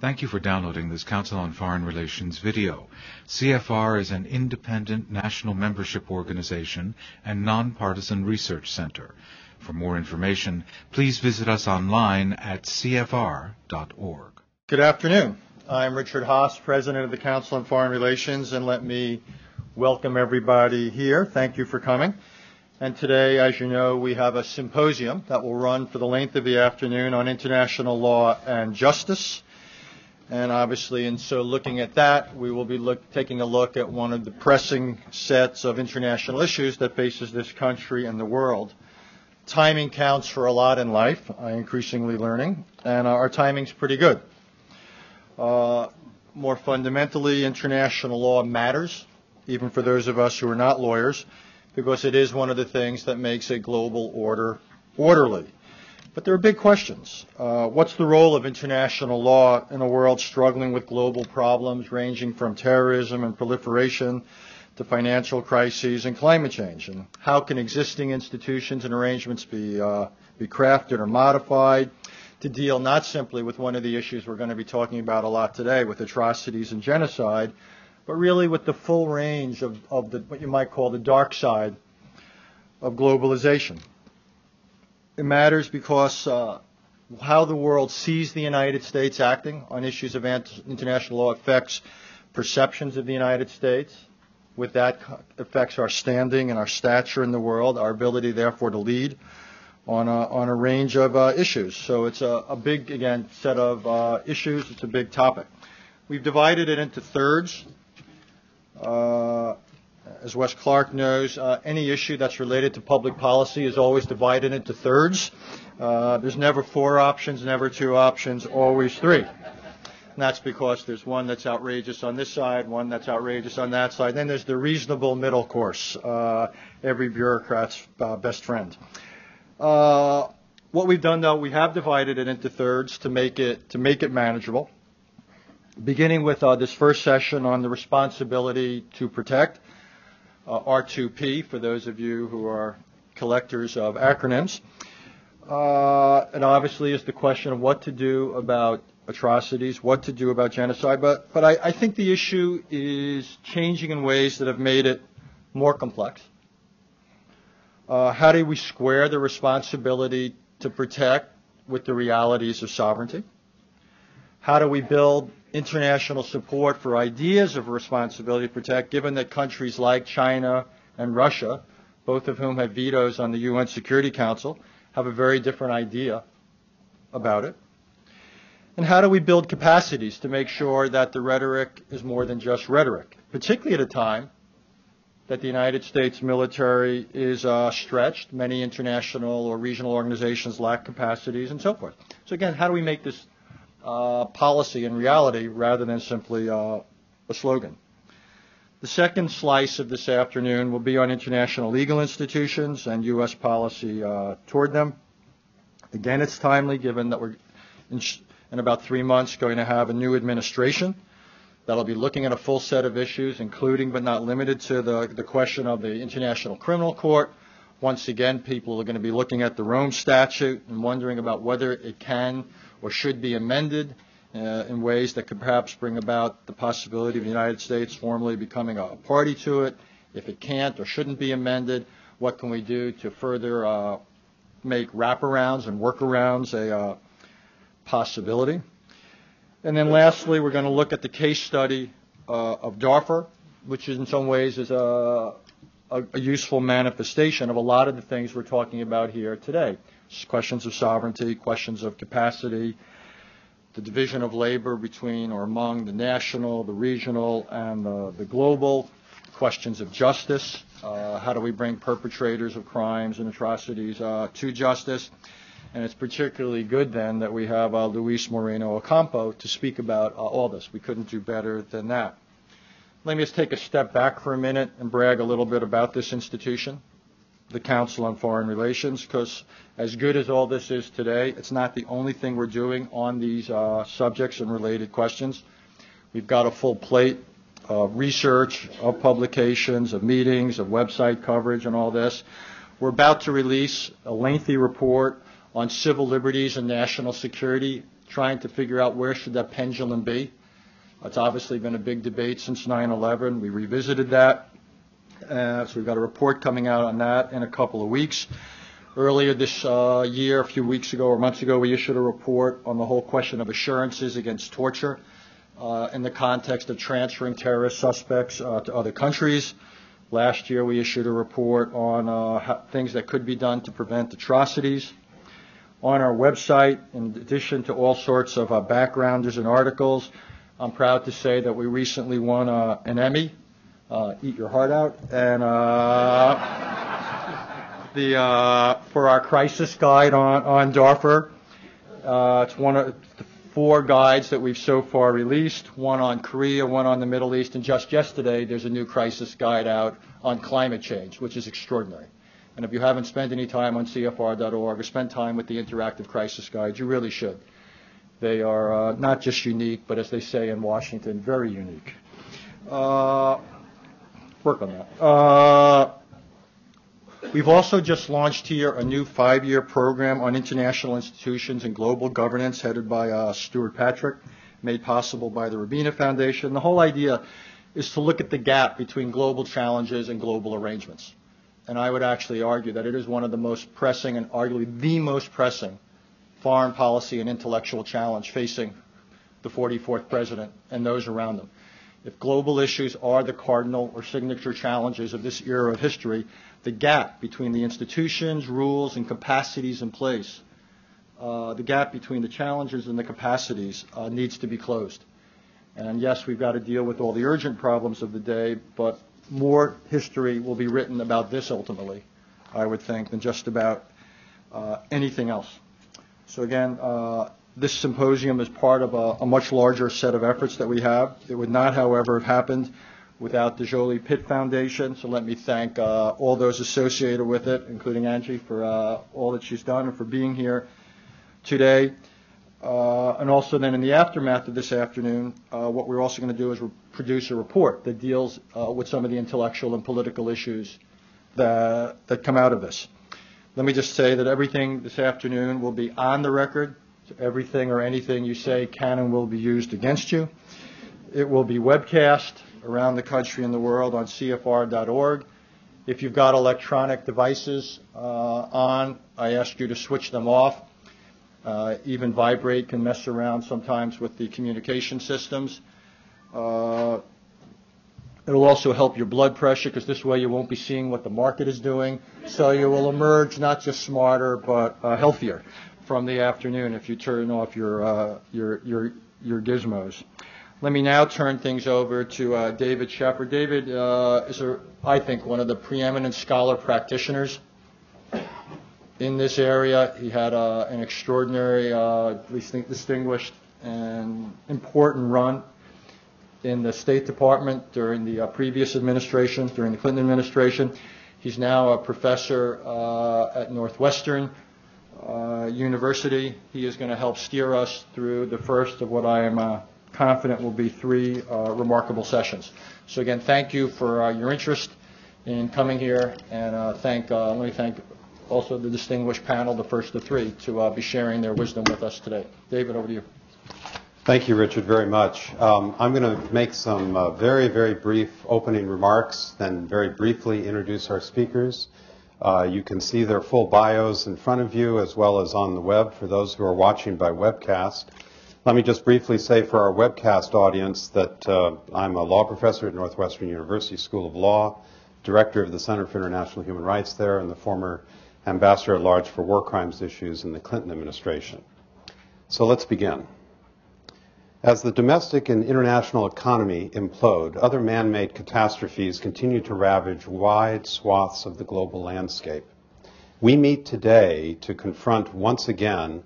Thank you for downloading this Council on Foreign Relations video. CFR is an independent national membership organization and nonpartisan research center. For more information, please visit us online at cfr.org. Good afternoon. I'm Richard Haass, President of the Council on Foreign Relations, and let me welcome everybody here. Thank you for coming. And today, as you know, we have a symposium that will run for the length of the afternoon on international law and justice. And obviously, in so looking at that, we will be look, taking a look at one of the pressing sets of international issues that faces this country and the world. Timing counts for a lot in life, I'm increasingly learning, and our timing's pretty good. Uh, more fundamentally, international law matters, even for those of us who are not lawyers, because it is one of the things that makes a global order orderly. But there are big questions. Uh, what's the role of international law in a world struggling with global problems ranging from terrorism and proliferation to financial crises and climate change? And how can existing institutions and arrangements be, uh, be crafted or modified to deal not simply with one of the issues we're going to be talking about a lot today with atrocities and genocide, but really with the full range of, of the, what you might call the dark side of globalization. It matters because uh, how the world sees the United States acting on issues of international law affects perceptions of the United States. With that affects our standing and our stature in the world, our ability, therefore, to lead on a, on a range of uh, issues. So it's a, a, big, again, set of uh, issues. It's a big topic. We've divided it into thirds. Uh, as Wes Clark knows, uh, any issue that's related to public policy is always divided into thirds. Uh, there's never four options, never two options, always three. And that's because there's one that's outrageous on this side, one that's outrageous on that side. Then there's the reasonable middle course, uh, every bureaucrat's uh, best friend. Uh, what we've done, though, we have divided it into thirds to make it to make it manageable. Beginning with uh, this first session on the responsibility to protect uh, R2P for those of you who are collectors of acronyms. Uh, and obviously is the question of what to do about atrocities, what to do about genocide. But, but I, I think the issue is changing in ways that have made it more complex. Uh, how do we square the responsibility to protect with the realities of sovereignty? How do we build international support for ideas of responsibility to protect, given that countries like China and Russia, both of whom have vetoes on the UN Security Council, have a very different idea about it? And how do we build capacities to make sure that the rhetoric is more than just rhetoric, particularly at a time that the United States military is uh, stretched. Many international or regional organizations lack capacities and so forth. So again, how do we make this uh, policy and reality rather than simply uh, a slogan. The second slice of this afternoon will be on international legal institutions and U.S. policy uh, toward them. Again, it's timely given that we're in, in about three months going to have a new administration that'll be looking at a full set of issues, including but not limited to the, the question of the International Criminal Court. Once again, people are going to be looking at the Rome Statute and wondering about whether it can or should be amended uh, in ways that could perhaps bring about the possibility of the United States formally becoming a party to it. If it can't or shouldn't be amended, what can we do to further uh, make wraparounds and workarounds a uh, possibility? And then lastly, we're going to look at the case study uh, of Darfur, which in some ways is a, a, a useful manifestation of a lot of the things we're talking about here today questions of sovereignty, questions of capacity, the division of labor between or among the national, the regional, and the, the global, questions of justice. Uh, how do we bring perpetrators of crimes and atrocities uh, to justice? And it's particularly good then that we have uh, Luis Moreno Ocampo to speak about uh, all this. We couldn't do better than that. Let me just take a step back for a minute and brag a little bit about this institution the Council on Foreign Relations because as good as all this is today, it's not the only thing we're doing on these uh, subjects and related questions. We've got a full plate of research, of publications, of meetings, of website coverage and all this. We're about to release a lengthy report on civil liberties and national security trying to figure out where should that pendulum be. It's obviously been a big debate since 9/11. We revisited that. Uh, so we've got a report coming out on that in a couple of weeks. Earlier this uh, year, a few weeks ago or months ago, we issued a report on the whole question of assurances against torture uh, in the context of transferring terrorist suspects uh, to other countries. Last year, we issued a report on uh, how, things that could be done to prevent atrocities. On our website, in addition to all sorts of uh, backgrounders and articles, I'm proud to say that we recently won uh, an Emmy, uh, Eat Your Heart Out, and the for our crisis guide on on Darfur. it's one of the four guides that we've so far released, one on Korea, one on the Middle East, and just yesterday there's a new crisis guide out on climate change, which is extraordinary. And if you haven't spent any time on CFR.org or spent time with the interactive crisis guides, you really should. They are uh, not just unique, but as they say in Washington, very unique. Uh, work on that. Uh, We've also just launched here a new five-year program on international institutions and global governance headed by uh, Stuart Patrick, made possible by the Robina Foundation. The whole idea is to look at the gap between global challenges and global arrangements. And I would actually argue that it is one of the most pressing and arguably the most pressing foreign policy and intellectual challenge facing the 44th president and those around him. If global issues are the cardinal or signature challenges of this era of history, the gap between the institutions, rules, and capacities in place, uh, the gap between the challenges and the capacities uh, needs to be closed. And yes, we've got to deal with all the urgent problems of the day, but more history will be written about this ultimately, I would think, than just about uh, anything else. So again, uh, this symposium is part of a, a, much larger set of efforts that we have. It would not, however, have happened without the Jolie Pitt Foundation. So let me thank uh, all those associated with it, including Angie, for uh, all that she's done and for being here today. Uh, and also then in the aftermath of this afternoon, uh, what we're also going to do is produce a report that deals uh, with some of the intellectual and political issues that, that come out of this. Let me just say that everything this afternoon will be on the record. So everything or anything you say can and will be used against you. It will be webcast around the country and the world on CFR.org. If you've got electronic devices uh, on, I ask you to switch them off. Uh, even vibrate can mess around sometimes with the communication systems. Uh, it'll also help your blood pressure because this way you won't be seeing what the market is doing. So you will emerge not just smarter but uh, healthier from the afternoon if you turn off your uh, your your your gizmos. Let me now turn things over to uh, David Scheffer. David uh, is, a, I think, one of the preeminent scholar practitioners in this area. He had uh, an extraordinary, uh, at least distinguished, and important run in the State Department during the uh, previous administration, during the Clinton administration. He's now a professor uh, at Northwestern University. He is going to help steer us through the first of what I am confident will be three uh, remarkable sessions. So again, thank you for uh, your interest in coming here, and uh, thank uh, let me thank also the distinguished panel, the first of three, to uh, be sharing their wisdom with us today. David, over to you. Thank you, Richard, very much. Um, I'm going to make some uh, very, very brief opening remarks, then very briefly introduce our speakers. You can see their full bios in front of you as well as on the web for those who are watching by webcast. Let me just briefly say for our webcast audience that uh, I'm a law professor at Northwestern University School of Law, director of the Center for International Human Rights there, and the former ambassador at large for war crimes issues in the Clinton administration. So let's begin. As the domestic and international economy implode, other man made catastrophes continue to ravage wide swaths of the global landscape. We meet today to confront once again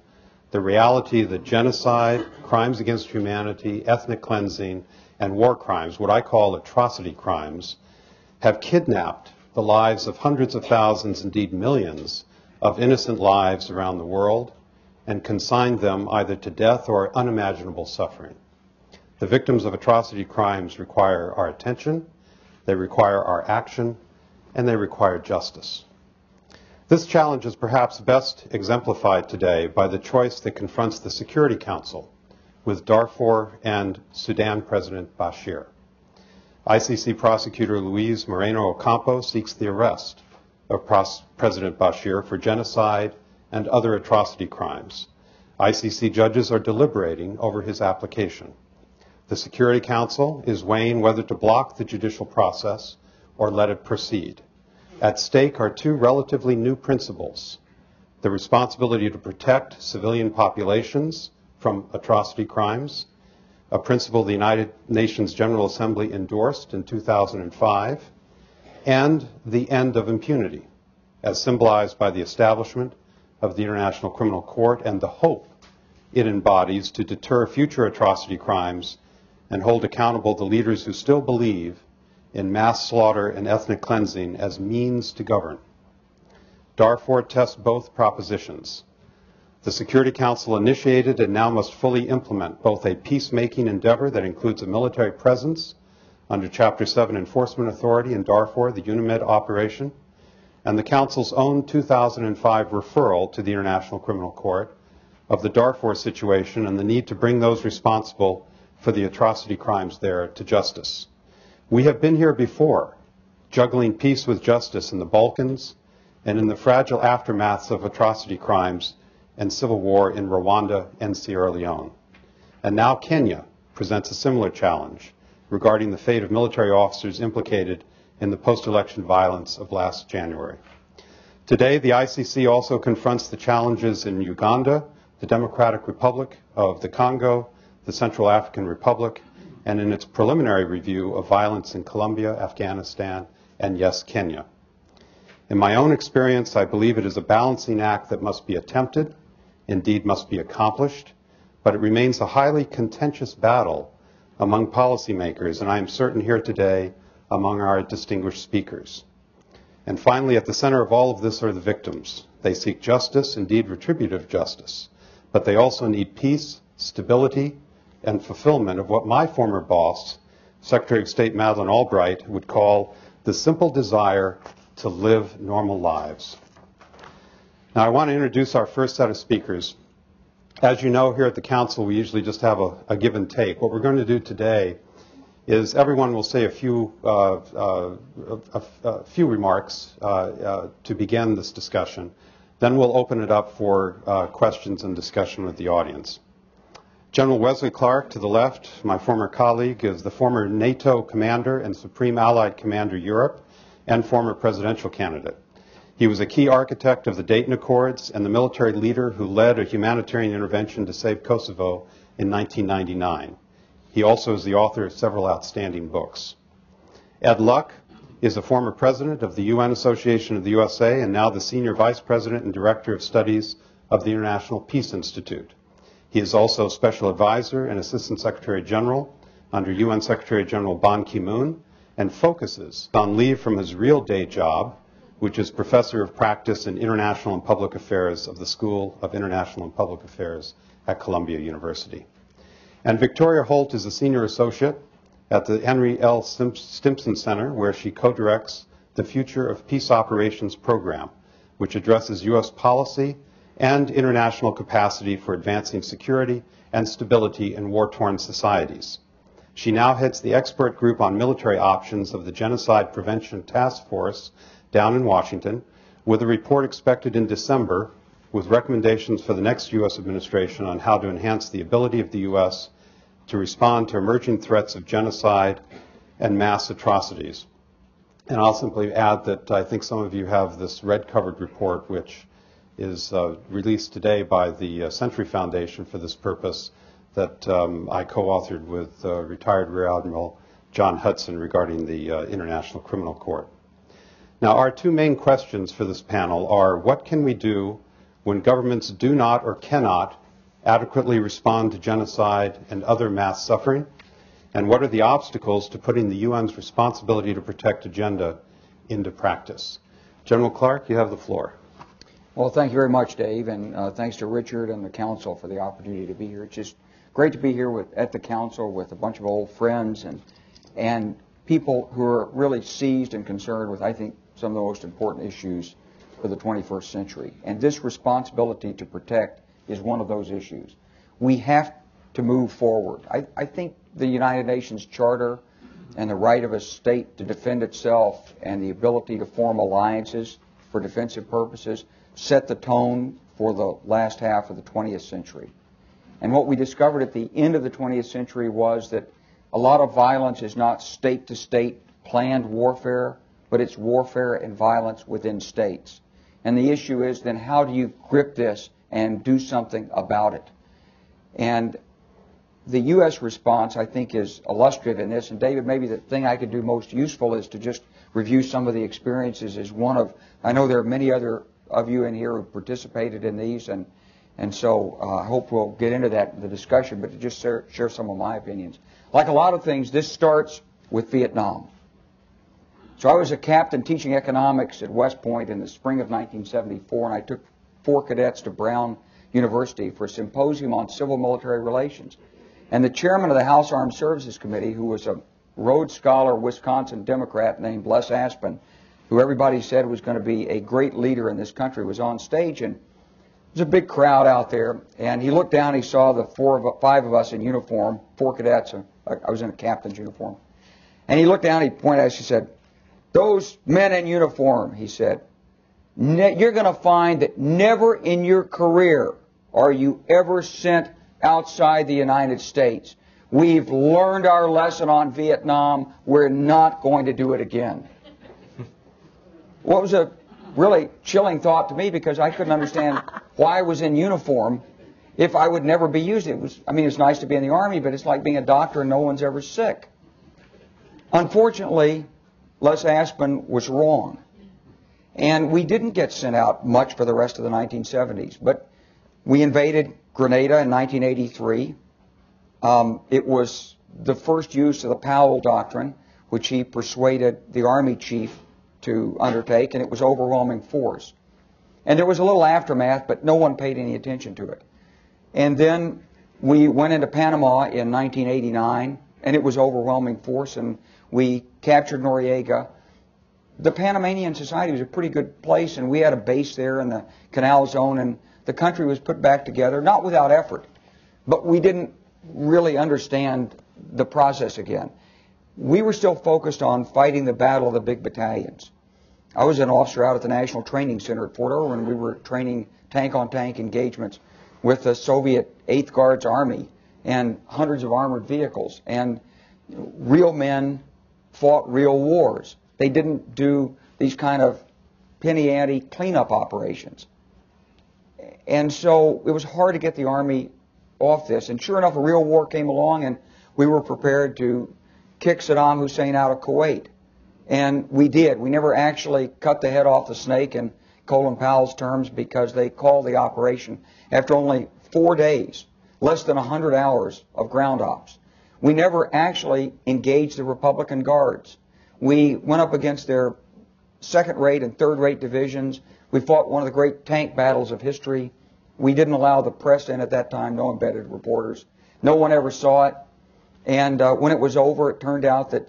the reality that genocide, crimes against humanity, ethnic cleansing, and war crimes, what I call atrocity crimes, have kidnapped the lives of hundreds of thousands, indeed millions, of innocent lives around the world and consigned them either to death or unimaginable suffering. The victims of atrocity crimes require our attention, they require our action, and they require justice. This challenge is perhaps best exemplified today by the choice that confronts the Security Council with Darfur and Sudan President Bashir. ICC prosecutor Luis Moreno Ocampo seeks the arrest of President Bashir for genocide and other atrocity crimes. ICC judges are deliberating over his application. The Security Council is weighing whether to block the judicial process or let it proceed. At stake are two relatively new principles the responsibility to protect civilian populations from atrocity crimes, a principle the United Nations General Assembly endorsed in 2005, and the end of impunity, as symbolized by the establishment of the International Criminal Court and the hope it embodies to deter future atrocity crimes and hold accountable the leaders who still believe in mass slaughter and ethnic cleansing as means to govern. Darfur tests both propositions. The Security Council initiated and now must fully implement both a peacemaking endeavor that includes a military presence under Chapter 7 Enforcement Authority in Darfur, the UNAMID operation, and the Council's own 2005 referral to the International Criminal Court of the Darfur situation and the need to bring those responsible for the atrocity crimes there to justice. We have been here before, juggling peace with justice in the Balkans and in the fragile aftermaths of atrocity crimes and civil war in Rwanda and Sierra Leone. And now Kenya presents a similar challenge regarding the fate of military officers implicated in the post-election violence of last January. Today, the ICC also confronts the challenges in Uganda, the Democratic Republic of the Congo, the Central African Republic, and in its preliminary review of violence in Colombia, Afghanistan, and yes, Kenya. In my own experience, I believe it is a balancing act that must be attempted, indeed must be accomplished, but it remains a highly contentious battle among policymakers, and I am certain here today among our distinguished speakers. And finally, at the center of all of this are the victims. They seek justice, indeed retributive justice, but they also need peace, stability, and fulfillment of what my former boss, Secretary of State Madeleine Albright, would call the simple desire to live normal lives. Now, I want to introduce our first set of speakers. As you know, here at the Council, we usually just have a, a give and take. What we're going to do today is everyone will say a few, uh, uh, a, a, few remarks uh, uh, to begin this discussion. Then we'll open it up for uh, questions and discussion with the audience. General Wesley Clark, to the left, my former colleague, is the former NATO commander and Supreme Allied Commander Europe and former presidential candidate. He was a key architect of the Dayton Accords and the military leader who led a humanitarian intervention to save Kosovo in 1999. He also is the author of several outstanding books. Ed Luck is a former president of the UN Association of the USA and now the senior vice president and director of studies of the International Peace Institute. He is also Special Advisor and Assistant Secretary General under UN Secretary General Ban Ki-moon and focuses on leave from his real day job, which is Professor of Practice in International and Public Affairs of the School of International and Public Affairs at Columbia University. And Victoria Holt is a Senior Associate at the Henry L. Stimson Center, where she co-directs the Future of Peace Operations program, which addresses U.S. policy and international capacity for advancing security and stability in war-torn societies. She now heads the expert group on military options of the Genocide Prevention Task Force down in Washington, with a report expected in December with recommendations for the next U.S. administration on how to enhance the ability of the U.S. to respond to emerging threats of genocide and mass atrocities. And I'll simply add that I think some of you have this red covered report, which is uh, released today by the uh, Century Foundation for this purpose that um, I co-authored with uh, retired Rear Admiral John Hutson regarding the uh, International Criminal Court. Now, our two main questions for this panel are what can we do when governments do not or cannot adequately respond to genocide and other mass suffering? And what are the obstacles to putting the UN's responsibility to protect agenda into practice? General Clark, you have the floor. Well, thank you very much, Dave, and uh, thanks to Richard and the council for the opportunity to be here. It's just great to be here with, at the council with a bunch of old friends and and people who are really seized and concerned with, I think, some of the most important issues of the 21st century. And this responsibility to protect is one of those issues. We have to move forward. I, I think the United Nations Charter and the right of a state to defend itself and the ability to form alliances for defensive purposes set the tone for the last half of the 20th century. And what we discovered at the end of the 20th century was that a lot of violence is not state to state planned warfare, but it's warfare and violence within states. And the issue is then how do you grip this and do something about it? And the U.S. response, I think, is illustrative in this. And David, maybe the thing I could do most useful is to just review some of the experiences as one of, I know there are many other of you in here who participated in these, and, and so uh, I hope we'll get into that in the discussion, but to just share, share some of my opinions. Like a lot of things, this starts with Vietnam. So I was a captain teaching economics at West Point in the spring of 1974, and I took four cadets to Brown University for a symposium on civil military relations. And the chairman of the House Armed Services Committee, who was a Rhodes Scholar, Wisconsin Democrat named Les Aspin, who everybody said was going to be a great leader in this country, was on stage, and there's a big crowd out there. And he looked down, he saw the four of, five of us in uniform, four cadets. Uh, I was in a captain's uniform. And he looked down, he pointed at us, he said, those men in uniform, he said, you're going to find that never in your career are you ever sent outside the United States. We've learned our lesson on Vietnam. We're not going to do it again. What was a really chilling thought to me because I couldn't understand why I was in uniform if I would never be used. It was, I mean, it's nice to be in the army, but it's like being a doctor and no one's ever sick. Unfortunately, Les Aspin was wrong. And we didn't get sent out much for the rest of the 1970s, but we invaded Grenada in 1983. Um, it was the first use of the Powell Doctrine, which he persuaded the Army chief to undertake, and it was overwhelming force. And there was a little aftermath, but no one paid any attention to it. And then we went into Panama in 1989, and it was overwhelming force, and we captured Noriega. The Panamanian Society was a pretty good place, and we had a base there in the Canal Zone, and the country was put back together, not without effort, but we didn't really understand the process again we were still focused on fighting the battle of the big battalions. I was an officer out at the National Training Center at Fort Irwin. We were training tank-on-tank engagements with the Soviet Eighth Guards Army and hundreds of armored vehicles. And real men fought real wars. They didn't do these kind of penny ante cleanup operations. And so it was hard to get the Army off this. And sure enough, a real war came along, and we were prepared to kick Saddam Hussein out of Kuwait. And we did. We never actually cut the head off the snake in Colin Powell's terms because they called the operation after only four days, less than 100 hours of ground ops. We never actually engaged the Republican Guards. We went up against their second rate and third rate divisions. We fought one of the great tank battles of history. We didn't allow the press in at that time, no embedded reporters. No one ever saw it. And uh, when it was over, it turned out that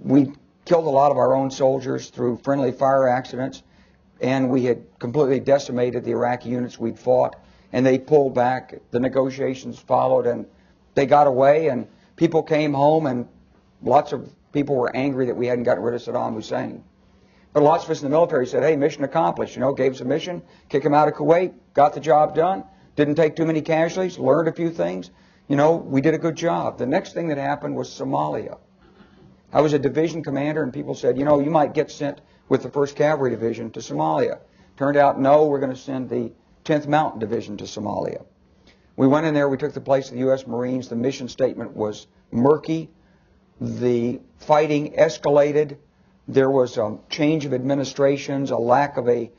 we killed a lot of our own soldiers through friendly fire accidents, and we had completely decimated the Iraqi units we'd fought, and they pulled back. The negotiations followed, and they got away, and people came home, and lots of people were angry that we hadn't gotten rid of Saddam Hussein. But lots of us in the military said, hey, mission accomplished. You know, gave us a mission, kick him out of Kuwait, got the job done, didn't take too many casualties, learned a few things, you know, we did a good job. The next thing that happened was Somalia. I was a division commander, and people said, you know, you might get sent with the 1st Cavalry Division to Somalia. Turned out, no, we're going to send the 10th Mountain Division to Somalia. We went in there, we took the place of the U.S. Marines. The mission statement was murky. The fighting escalated. There was a change of administrations, a lack of a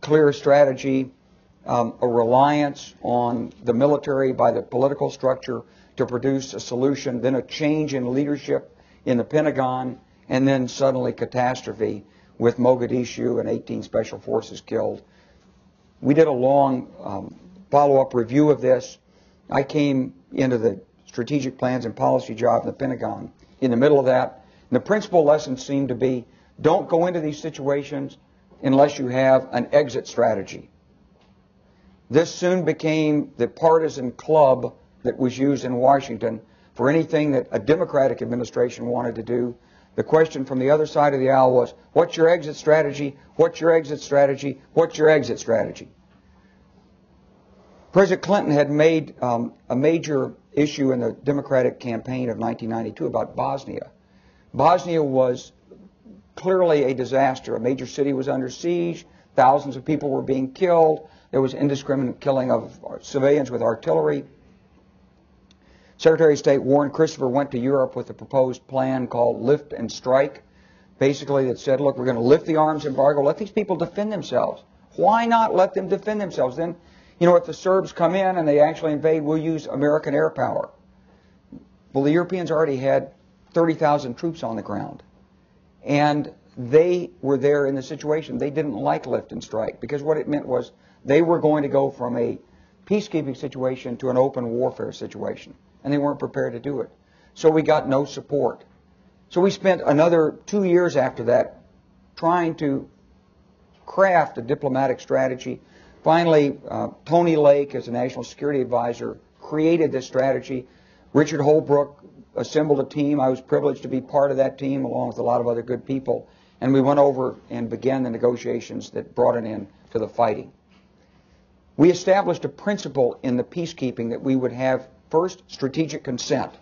clear strategy um, a reliance on the military by the political structure to produce a solution, then a change in leadership in the Pentagon, and then suddenly catastrophe with Mogadishu and 18 special forces killed. We did a long um, follow-up review of this. I came into the strategic plans and policy job in the Pentagon in the middle of that. And the principal lesson seemed to be don't go into these situations unless you have an exit strategy. This soon became the partisan club that was used in Washington for anything that a Democratic administration wanted to do. The question from the other side of the aisle was, what's your exit strategy? What's your exit strategy? What's your exit strategy? President Clinton had made um, a major issue in the Democratic campaign of 1992 about Bosnia. Bosnia was clearly a disaster. A major city was under siege. Thousands of people were being killed. There was indiscriminate killing of civilians with artillery. Secretary of State Warren Christopher went to Europe with a proposed plan called Lift and Strike, basically that said, look, we're going to lift the arms embargo, let these people defend themselves. Why not let them defend themselves? Then you know, if the Serbs come in and they actually invade, we'll use American air power. Well, the Europeans already had 30,000 troops on the ground. And they were there in the situation. They didn't like lift and strike because what it meant was they were going to go from a peacekeeping situation to an open warfare situation. And they weren't prepared to do it. So we got no support. So we spent another two years after that trying to craft a diplomatic strategy Finally, uh, Tony Lake, as a national security advisor, created this strategy. Richard Holbrooke assembled a team. I was privileged to be part of that team along with a lot of other good people. And we went over and began the negotiations that brought an end to the fighting. We established a principle in the peacekeeping that we would have first strategic consent.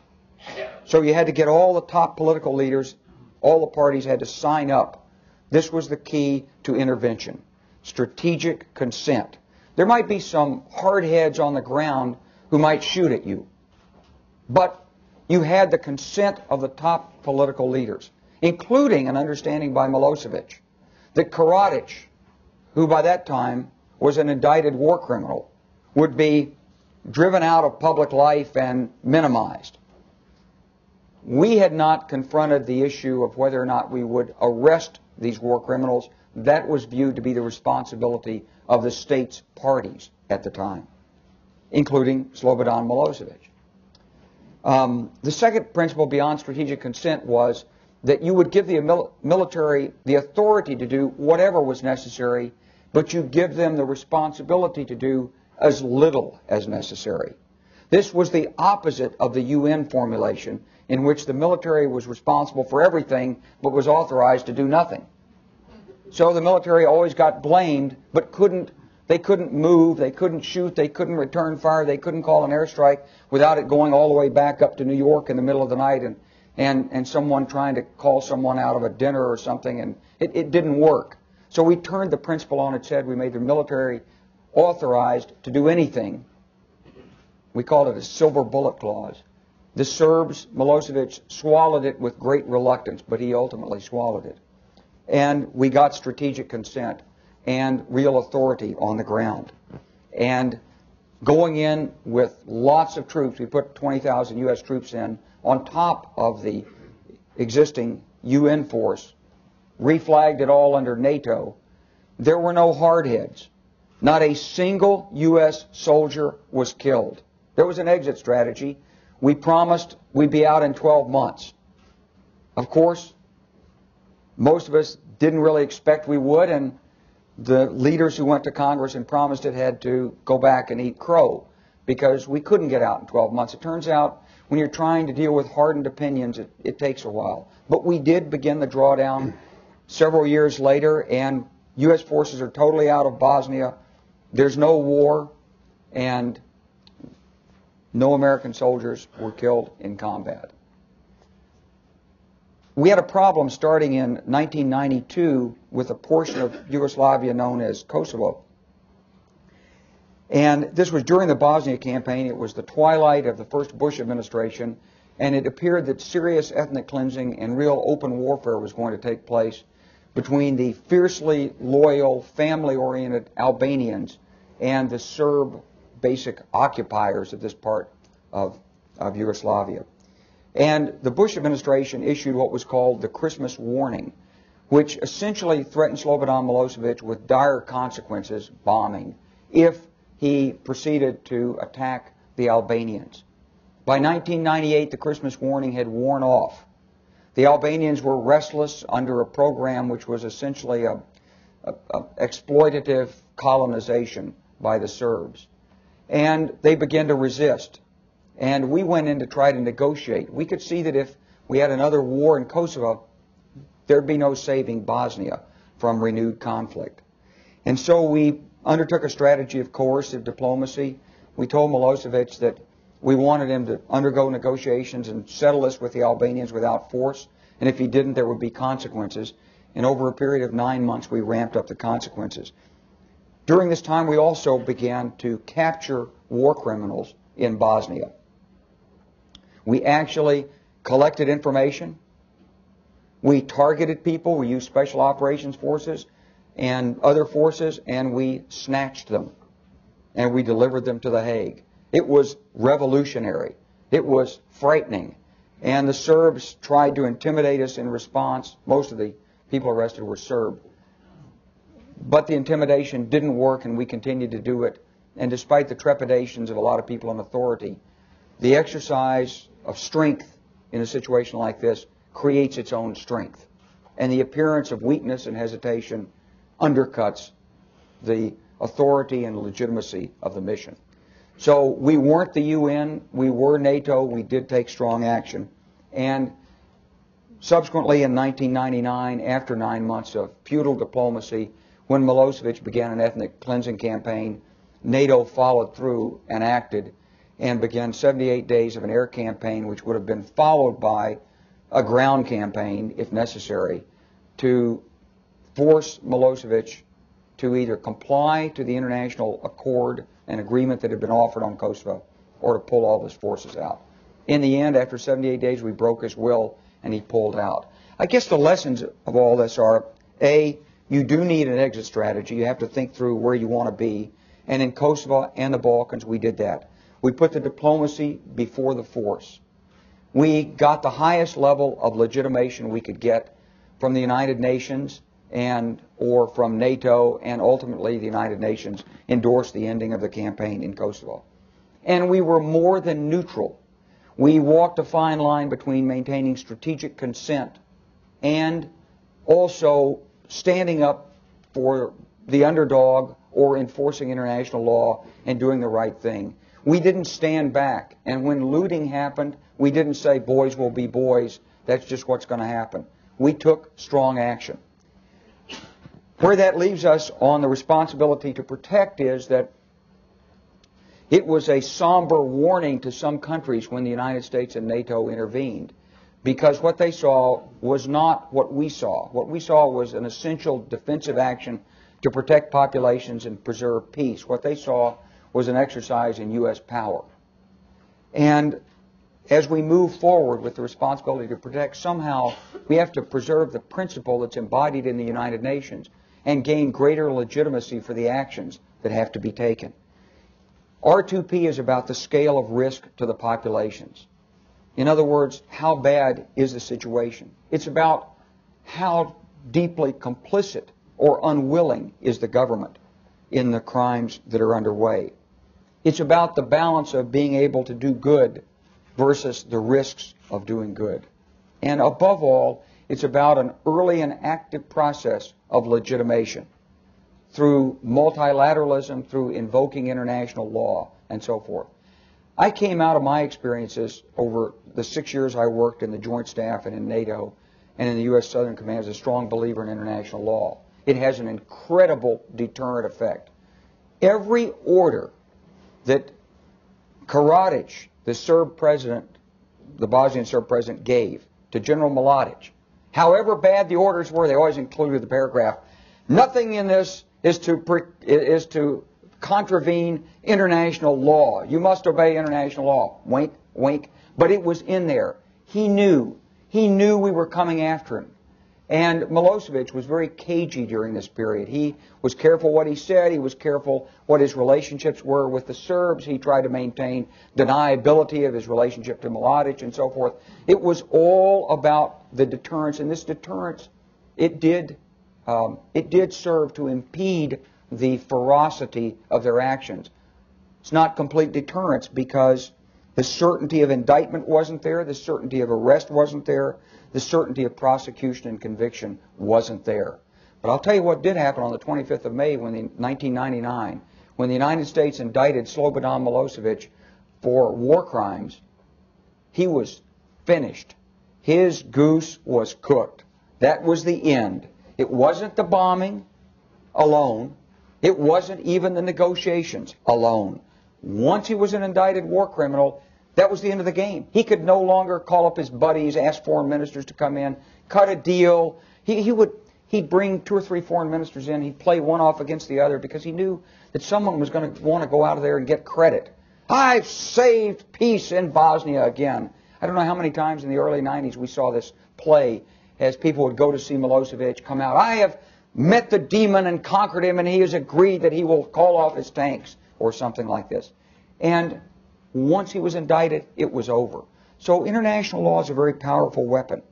So you had to get all the top political leaders, all the parties had to sign up. This was the key to intervention strategic consent. There might be some hardheads on the ground who might shoot at you, but you had the consent of the top political leaders, including an understanding by Milosevic that Karadzic, who by that time was an indicted war criminal, would be driven out of public life and minimized. We had not confronted the issue of whether or not we would arrest these war criminals that was viewed to be the responsibility of the state's parties at the time, including Slobodan Milosevic. Um, the second principle beyond strategic consent was that you would give the mil- military the authority to do whatever was necessary, but you give them the responsibility to do as little as necessary. This was the opposite of the UN formulation, in which the military was responsible for everything but was authorized to do nothing. So the military always got blamed, but couldn't they couldn't move, they couldn't shoot, they couldn't return fire, they couldn't call an airstrike without it going all the way back up to New York in the middle of the night and and, and someone trying to call someone out of a dinner or something, and it, it didn't work. So we turned the principle on its head. We made the military authorized to do anything. We called it a silver bullet clause. The Serbs, Milosevic, swallowed it with great reluctance, but he ultimately swallowed it and we got strategic consent and real authority on the ground. And going in with lots of troops, we put 20,000 U.S. troops in on top of the existing UN force, reflagged it all under NATO. There were no hardheads. Not a single U.S. soldier was killed. There was an exit strategy. We promised we'd be out in 12 months. Of course, most of us didn't really expect we would, and the leaders who went to Congress and promised it had to go back and eat crow because we couldn't get out in 12 months. It turns out when you're trying to deal with hardened opinions, it, it takes a while. But we did begin the drawdown several years later, and U.S. forces are totally out of Bosnia. There's no war, and no American soldiers were killed in combat we had a problem starting in 1992 with a portion of Yugoslavia known as Kosovo. And this was during the Bosnia campaign. It was the twilight of the first Bush administration, and it appeared that serious ethnic cleansing and real open warfare was going to take place between the fiercely loyal, family-oriented Albanians and the Serb basic occupiers of this part of, of Yugoslavia. And the Bush administration issued what was called the Christmas warning, which essentially threatened Slobodan Milosevic with dire consequences, bombing, if he proceeded to attack the Albanians. By 1998, the Christmas warning had worn off. The Albanians were restless under a program which was essentially a, uh, uh, exploitative colonization by the Serbs. And they began to resist. And we went in to try to negotiate. We could see that if we had another war in Kosovo, there'd be no saving Bosnia from renewed conflict. And so we undertook a strategy of coercive diplomacy. We told Milosevic that we wanted him to undergo negotiations and settle this with the Albanians without force. And if he didn't, there would be consequences. And over a period of nine months, we ramped up the consequences. During this time, we also began to capture war criminals in Bosnia. We actually collected information. We targeted people. We used special operations forces and other forces, and we snatched them. And we delivered them to The Hague. It was revolutionary. It was frightening. And the Serbs tried to intimidate us in response. Most of the people arrested were Serb. But the intimidation didn't work, and we continued to do it. And despite the trepidations of a lot of people in authority, the exercise of strength in a situation like this creates its own strength. And the appearance of weakness and hesitation undercuts the authority and legitimacy of the mission. So we weren't the UN, we were NATO, we did take strong action. And subsequently in 1999, after nine months of futile diplomacy, when Milosevic began an ethnic cleansing campaign, NATO followed through and acted and began 78 days of an air campaign, which would have been followed by a ground campaign, if necessary, to force Milosevic to either comply to the international accord and agreement that had been offered on Kosovo or to pull all his forces out. In the end, after 78 days, we broke his will and he pulled out. I guess the lessons of all this are A, you do need an exit strategy. You have to think through where you want to be. And in Kosovo and the Balkans, we did that. We put the diplomacy before the force. We got the highest level of legitimation we could get from the United Nations and or from NATO and ultimately the United Nations endorsed the ending of the campaign in Kosovo. And we were more than neutral. We walked a fine line between maintaining strategic consent and also standing up for the underdog or enforcing international law and doing the right thing. We didn't stand back. And when looting happened, we didn't say boys will be boys. That's just what's going to happen. We took strong action. Where that leaves us on the responsibility to protect is that it was a somber warning to some countries when the United States and NATO intervened because what they saw was not what we saw. What we saw was an essential defensive action to protect populations and preserve peace. What they saw was an exercise in U.S. power. And as we move forward with the responsibility to protect, somehow we have to preserve the principle that's embodied in the United Nations and gain greater legitimacy for the actions that have to be taken. R2P is about the scale of risk to the populations. In other words, how bad is the situation? It's about how deeply complicit or unwilling is the government in the crimes that are underway. It's about the balance of being able to do good versus the risks of doing good. And above all, it's about an early and active process of legitimation through multilateralism, through invoking international law, and so forth. I came out of my experiences over the six years I worked in the Joint Staff and in NATO and in the U.S. Southern Command as a strong believer in international law. It has an incredible deterrent effect. Every order that Karadzic, the Serb president, the Bosnian Serb president, gave to General Mladic, however bad the orders were, they always included the paragraph, nothing in this is to, is to contravene international law. You must obey international law. Wink, wink. But it was in there. He knew. He knew we were coming after him. And Milosevic was very cagey during this period. He was careful what he said. He was careful what his relationships were with the Serbs. He tried to maintain deniability of his relationship to Mladic and so forth. It was all about the deterrence, and this deterrence, it did, um, it did serve to impede the ferocity of their actions. It's not complete deterrence because the certainty of indictment wasn't there, the certainty of arrest wasn't there, the certainty of prosecution and conviction wasn't there. But I'll tell you what did happen on the 25th of May when the 1999, when the United States indicted Slobodan Milosevic for war crimes. He was finished. His goose was cooked. That was the end. It wasn't the bombing alone. It wasn't even the negotiations alone. Once he was an indicted war criminal, that was the end of the game. He could no longer call up his buddies, ask foreign ministers to come in, cut a deal. He, he would he'd bring two or three foreign ministers in. He'd play one off against the other because he knew that someone was going to want to go out of there and get credit. I've saved peace in Bosnia again. I don't know how many times in the early 90s we saw this play as people would go to see Milosevic come out. I have met the demon and conquered him, and he has agreed that he will call off his tanks or something like this. And once he was indicted, it was over. So international law is a very powerful weapon.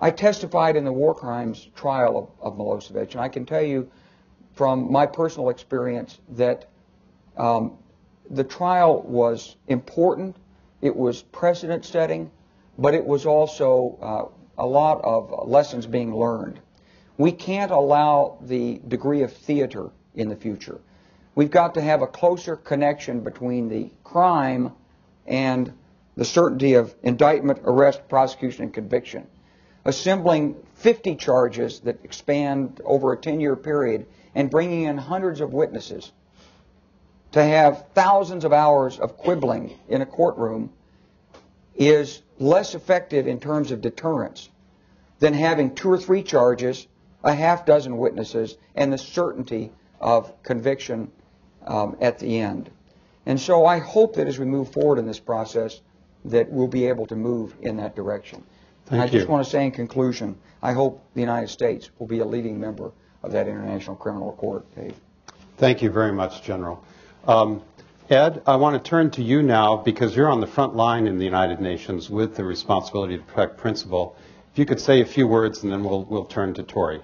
I testified in the war crimes trial of, of Milosevic, and I can tell you from my personal experience that um, the trial was important, it was precedent setting, but it was also uh, a lot of lessons being learned. We can't allow the degree of theater in the future. We've got to have a closer connection between the crime and the certainty of indictment, arrest, prosecution, and conviction. Assembling 50 charges that expand over a 10 year period and bringing in hundreds of witnesses to have thousands of hours of quibbling in a courtroom is less effective in terms of deterrence than having two or three charges, a half dozen witnesses, and the certainty of conviction um, at the end. And so I hope that as we move forward in this process, that we'll be able to move in that direction. Thank and I you. just want to say in conclusion, I hope the United States will be a leading member of that International Criminal Court, Dave. Thank you very much, General. Um, Ed, I want to turn to you now because you're on the front line in the United Nations with the responsibility to protect principle. If you could say a few words and then we'll, we'll turn to Tori.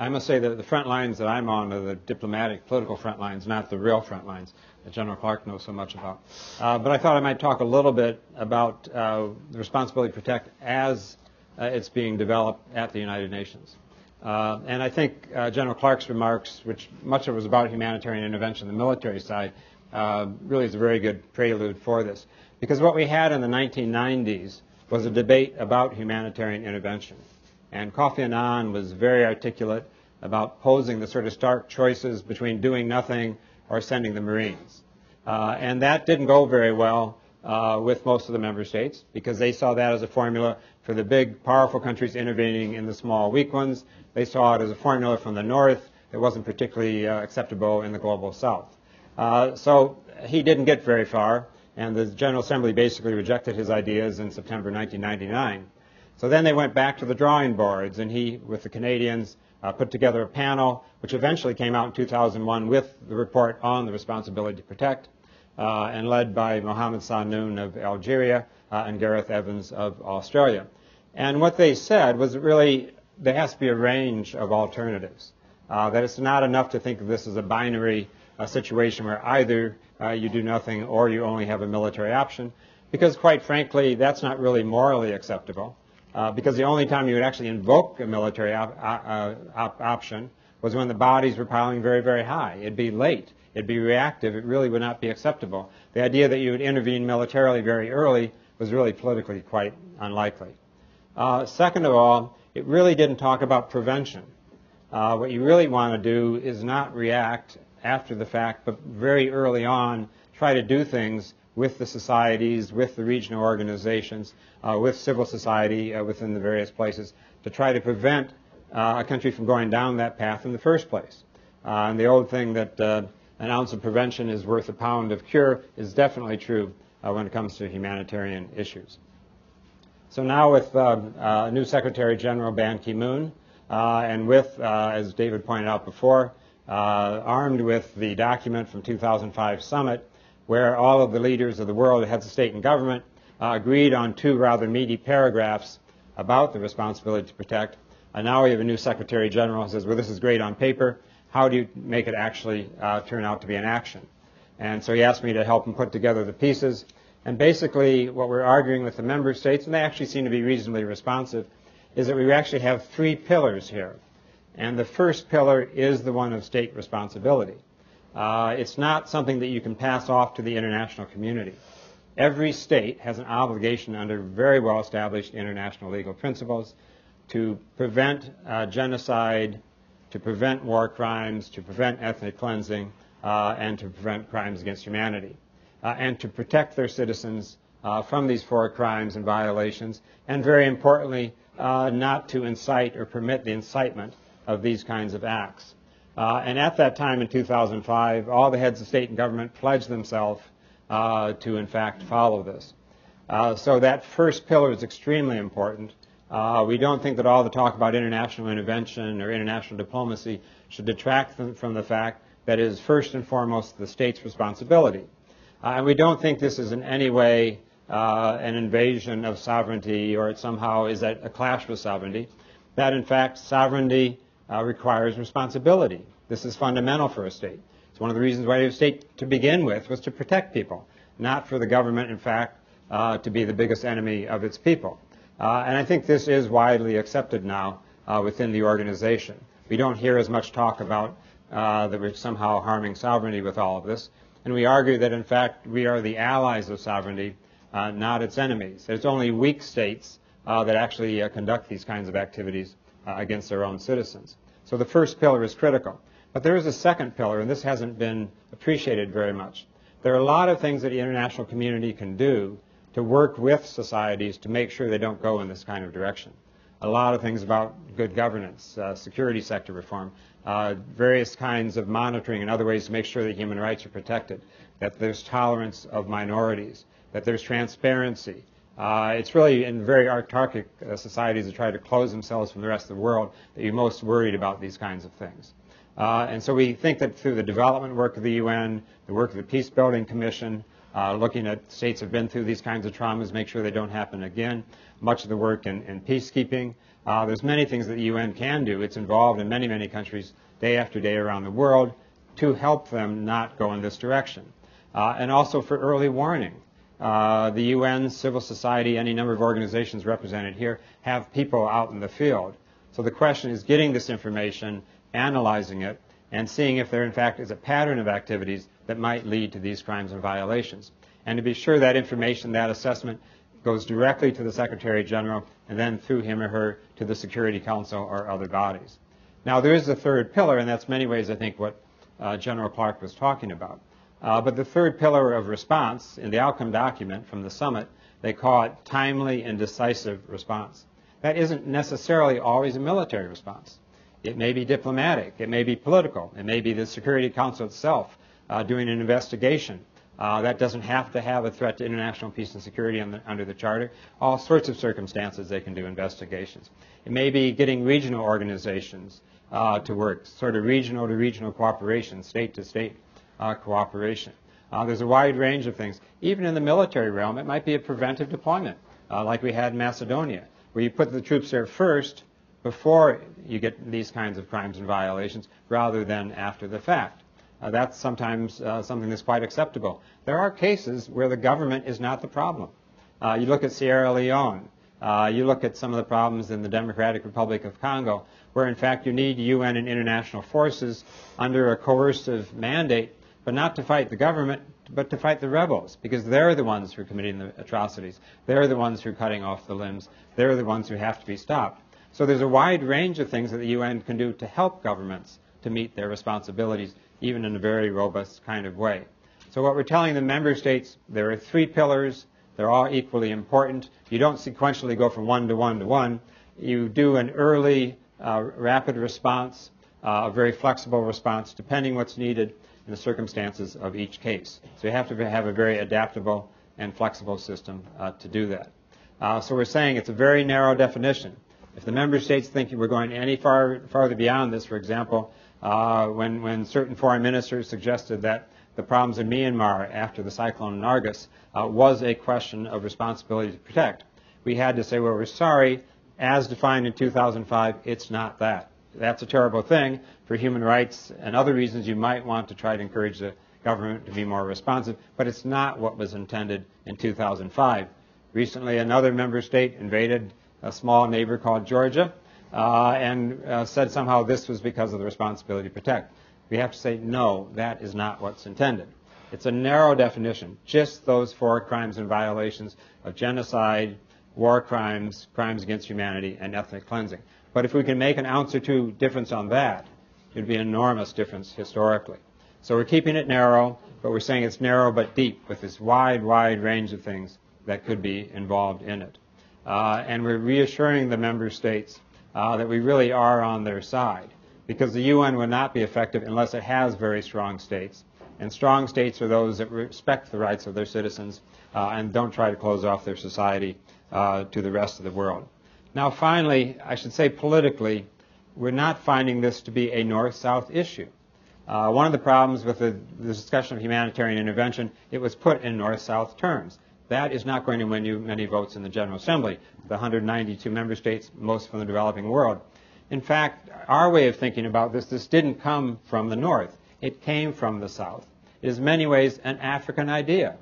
I must say that the front lines that I'm on are the diplomatic, political front lines, not the real front lines that General Clark knows so much about. Uh, but I thought I might talk a little bit about uh, the responsibility to protect as uh, it's being developed at the United Nations. Uh, and I think uh, General Clark's remarks, which much of it was about humanitarian intervention on the military side, uh, really is a very good prelude for this. Because what we had in the 1990s was a debate about humanitarian intervention. And Kofi Annan was very articulate about posing the sort of stark choices between doing nothing or sending the Marines. Uh, and that didn't go very well uh, with most of the member states because they saw that as a formula for the big, powerful countries intervening in the small, weak ones. They saw it as a formula from the north that wasn't particularly uh, acceptable in the global south. Uh, so he didn't get very far, and the General Assembly basically rejected his ideas in September 1999. So then they went back to the drawing boards, and he, with the Canadians, uh, put together a panel, which eventually came out in 2001 with the report on the responsibility to protect, uh, and led by Mohamed Sahnoun of Algeria uh, and Gareth Evans of Australia. And what they said was really there has to be a range of alternatives. Uh, that it's not enough to think of this as a binary uh, situation where either uh, you do nothing or you only have a military option, because quite frankly, that's not really morally acceptable. Uh, because the only time you would actually invoke a military op- uh, op- option was when the bodies were piling very, very high. It'd be late. It'd be reactive. It really would not be acceptable. The idea that you would intervene militarily very early was really politically quite unlikely. Uh, second of all, it really didn't talk about prevention. Uh, what you really want to do is not react after the fact, but very early on, try to do things with the societies, with the regional organizations, uh, with civil society uh, within the various places to try to prevent uh, a country from going down that path in the first place. Uh, and the old thing that uh, an ounce of prevention is worth a pound of cure is definitely true when it comes to humanitarian issues. So now with new Secretary General Ban Ki-moon and with, as David pointed out before, armed with the document from 2005 summit, where all of the leaders of the world, heads of state and government, uh, agreed on two rather meaty paragraphs about the responsibility to protect. And now we have a new Secretary General who says, well, this is great on paper. How do you make it actually uh, turn out to be an action? And so he asked me to help him put together the pieces. And basically, what we're arguing with the member states, and they actually seem to be reasonably responsive, is that we actually have three pillars here. And the first pillar is the one of state responsibility. Uh, it's not something that you can pass off to the international community. Every state has an obligation under very well established international legal principles to prevent uh, genocide, to prevent war crimes, to prevent ethnic cleansing, uh, and to prevent crimes against humanity, uh, and to protect their citizens uh, from these four crimes and violations, and very importantly, uh, not to incite or permit the incitement of these kinds of acts. Uh, and at that time in 2005, all the heads of state and government pledged themselves uh, to, in fact, follow this. Uh, so that first pillar is extremely important. Uh, we don't think that all the talk about international intervention or international diplomacy should detract from the fact that it is first and foremost the state's responsibility. Uh, and we don't think this is in any way uh, an invasion of sovereignty or it somehow is a, a clash with sovereignty. That, in fact, sovereignty uh, requires responsibility. This is fundamental for a state. It's one of the reasons why a state to begin with was to protect people, not for the government, in fact, uh, to be the biggest enemy of its people. Uh, and I think this is widely accepted now uh, within the organization. We don't hear as much talk about uh, that we're somehow harming sovereignty with all of this. And we argue that, in fact, we are the allies of sovereignty, uh, not its enemies. It's only weak states that actually conduct these kinds of activities against their own citizens. So the first pillar is critical. But there is a second pillar, and this hasn't been appreciated very much. There are a lot of things that the international community can do to work with societies to make sure they don't go in this kind of direction. A lot of things about good governance, uh, security sector reform, uh, various kinds of monitoring and other ways to make sure that human rights are protected, that there's tolerance of minorities, that there's transparency, uh, it's really in very autarkic uh, societies that try to close themselves from the rest of the world that you're most worried about these kinds of things. Uh, and so we think that through the development work of the UN, the work of the Peace Building Commission, uh, looking at states have been through these kinds of traumas, make sure they don't happen again, much of the work in, in peacekeeping. Uh, there's many things that the UN can do. It's involved in many, many countries day after day around the world to help them not go in this direction. Uh, and also for early warning. Uh, the UN, civil society, any number of organizations represented here have people out in the field. So the question is getting this information, analyzing it, and seeing if there in fact is a pattern of activities that might lead to these crimes and violations. And to be sure that information, that assessment, goes directly to the Secretary General and then through him or her to the Security Council or other bodies. Now there is a third pillar, and that's many ways I think what uh, General Clark was talking about. Uh, but the third pillar of response in the outcome document from the summit, they call it timely and decisive response. That isn't necessarily always a military response. It may be diplomatic. It may be political. It may be the Security Council itself uh, doing an investigation. Uh, that doesn't have to have a threat to international peace and security the, under the Charter. All sorts of circumstances they can do investigations. It may be getting regional organizations uh, to work, sort of regional to regional cooperation, state to state uh, cooperation. Uh, there's a wide range of things. Even in the military realm, it might be a preventive deployment, uh, like we had in Macedonia, where you put the troops there first before you get these kinds of crimes and violations, rather than after the fact. Uh, that's sometimes uh, something that's quite acceptable. There are cases where the government is not the problem. Uh, you look at Sierra Leone. you look at some of the problems in the Democratic Republic of Congo, where in fact you need UN and international forces under a coercive mandate but not to fight the government, but to fight the rebels, because they're the ones who are committing the atrocities. They're the ones who are cutting off the limbs. They're the ones who have to be stopped. So there's a wide range of things that the UN can do to help governments to meet their responsibilities, even in a very robust kind of way. So what we're telling the member states, there are three pillars. They're all equally important. You don't sequentially go from one to one to one. You do an early, uh, rapid response, uh, a very flexible response, depending what's needed the circumstances of each case. So you have to have a very adaptable and flexible system uh, to do that. Uh, so we're saying it's a very narrow definition. If the member states think we're going any far farther beyond this, for example, uh, when, when certain foreign ministers suggested that the problems in Myanmar after the cyclone Nargis uh, was a question of responsibility to protect, we had to say, well, we're sorry, as defined in 2005, it's not that that's a terrible thing. For human rights and other reasons, you might want to try to encourage the government to be more responsive, but it's not what was intended in 2005. Recently, another member state invaded a small neighbor called Georgia. uh, and uh, said somehow this was because of the responsibility to protect. We have to say, no, that is not what's intended. It's a narrow definition, just those four crimes and violations of genocide, war crimes, crimes against humanity, and ethnic cleansing. But if we can make an ounce or two difference on that, it would be an enormous difference historically. So we're keeping it narrow, but we're saying it's narrow but deep with this wide, wide range of things that could be involved in it. Uh, and we're reassuring the member states uh, that we really are on their side because the UN would not be effective unless it has very strong states. And strong states are those that respect the rights of their citizens uh, and don't try to close off their society uh, to the rest of the world. Now, finally, I should say politically, we're not finding this to be a north-south issue. Uh, one of the problems with the, the, discussion of humanitarian intervention, it was put in north-south terms. That is not going to win you many votes in the General Assembly. The 192 member states, most from the developing world. In fact, our way of thinking about this, this didn't come from the north. It came from the south. It is in many ways an African idea.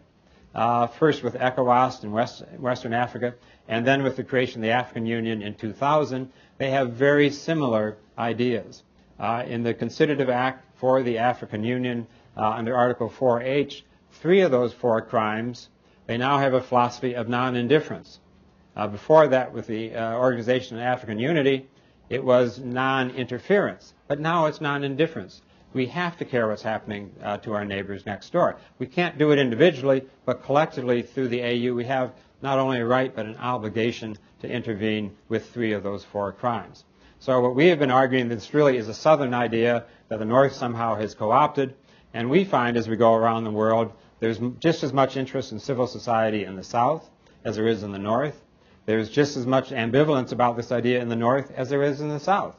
Uh, first with ECOWAS in West, Western Africa, and then with the creation of the African Union in 2000, they have very similar ideas. Uh, in the Constitutive Act for the African Union, uh, under Article 4H, three of those four crimes, they now have a philosophy of non-indifference. Uh, before that, with the uh, Organization of African Unity, it was non-interference, but now it's non-indifference. We have to care what's happening uh, to our neighbors next door. We can't do it individually, but collectively through the AU, we have not only a right but an obligation to intervene with three of those four crimes. So what we have been arguing this really is a southern idea that the North somehow has co-opted, and we find as we go around the world, there's just as much interest in civil society in the South as there is in the North. There's just as much ambivalence about this idea in the North as there is in the South.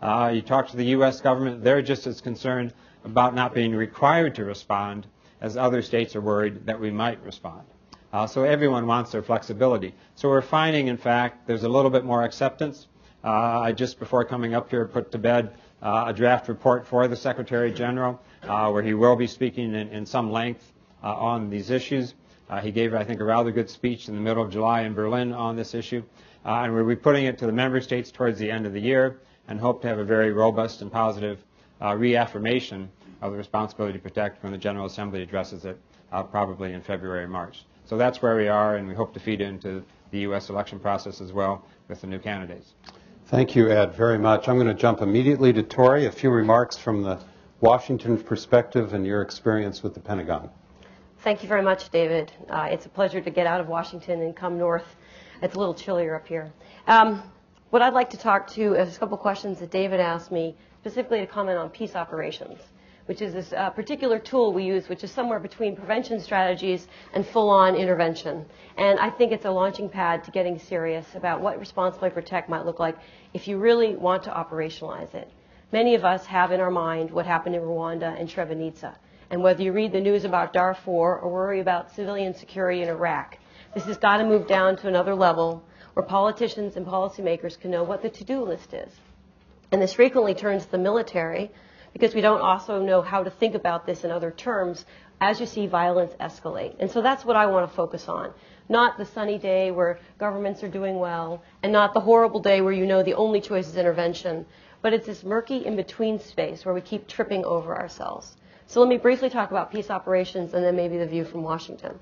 Uh, you talk to the U.S. government, they're just as concerned about not being required to respond as other states are worried that we might respond. Uh, so everyone wants their flexibility. So we're finding, in fact, there's a little bit more acceptance. Uh, I just, before coming up here, put to bed uh, a draft report for the Secretary General, uh, where he will be speaking in, in some length on these issues. He gave, I think, a rather good speech in the middle of July in Berlin on this issue. And we'll be putting it to the member states towards the end of the year and hope to have a very robust and positive reaffirmation of the responsibility to protect when the General Assembly addresses it probably in February or March. So that's where we are, and we hope to feed into the U.S. election process as well with the new candidates. Thank you, Ed, very much. I'm going to jump immediately to Tori. A few remarks from the Washington perspective and your experience with the Pentagon. Thank you very much, David. Uh, it's a pleasure to get out of Washington and come north. It's a little chillier up here. Um, what I'd like to talk to is a couple questions that David asked me, specifically to comment on peace operations, which is this uh, particular tool we use, which is somewhere between prevention strategies and full-on intervention. And I think it's a launching pad to getting serious about what Responsibly Protect might look like if you really want to operationalize it. Many of us have in our mind what happened in Rwanda and Srebrenica. And whether you read the news about Darfur or worry about civilian security in Iraq, this has got to move down to another level where politicians and policymakers can know what the to-do list is. And this frequently turns the military because we don't also know how to think about this in other terms as you see violence escalate. And so that's what I want to focus on. Not the sunny day where governments are doing well, and not the horrible day where you know the only choice is intervention, but it's this murky in-between space where we keep tripping over ourselves. So let me briefly talk about peace operations and then maybe the view from Washington.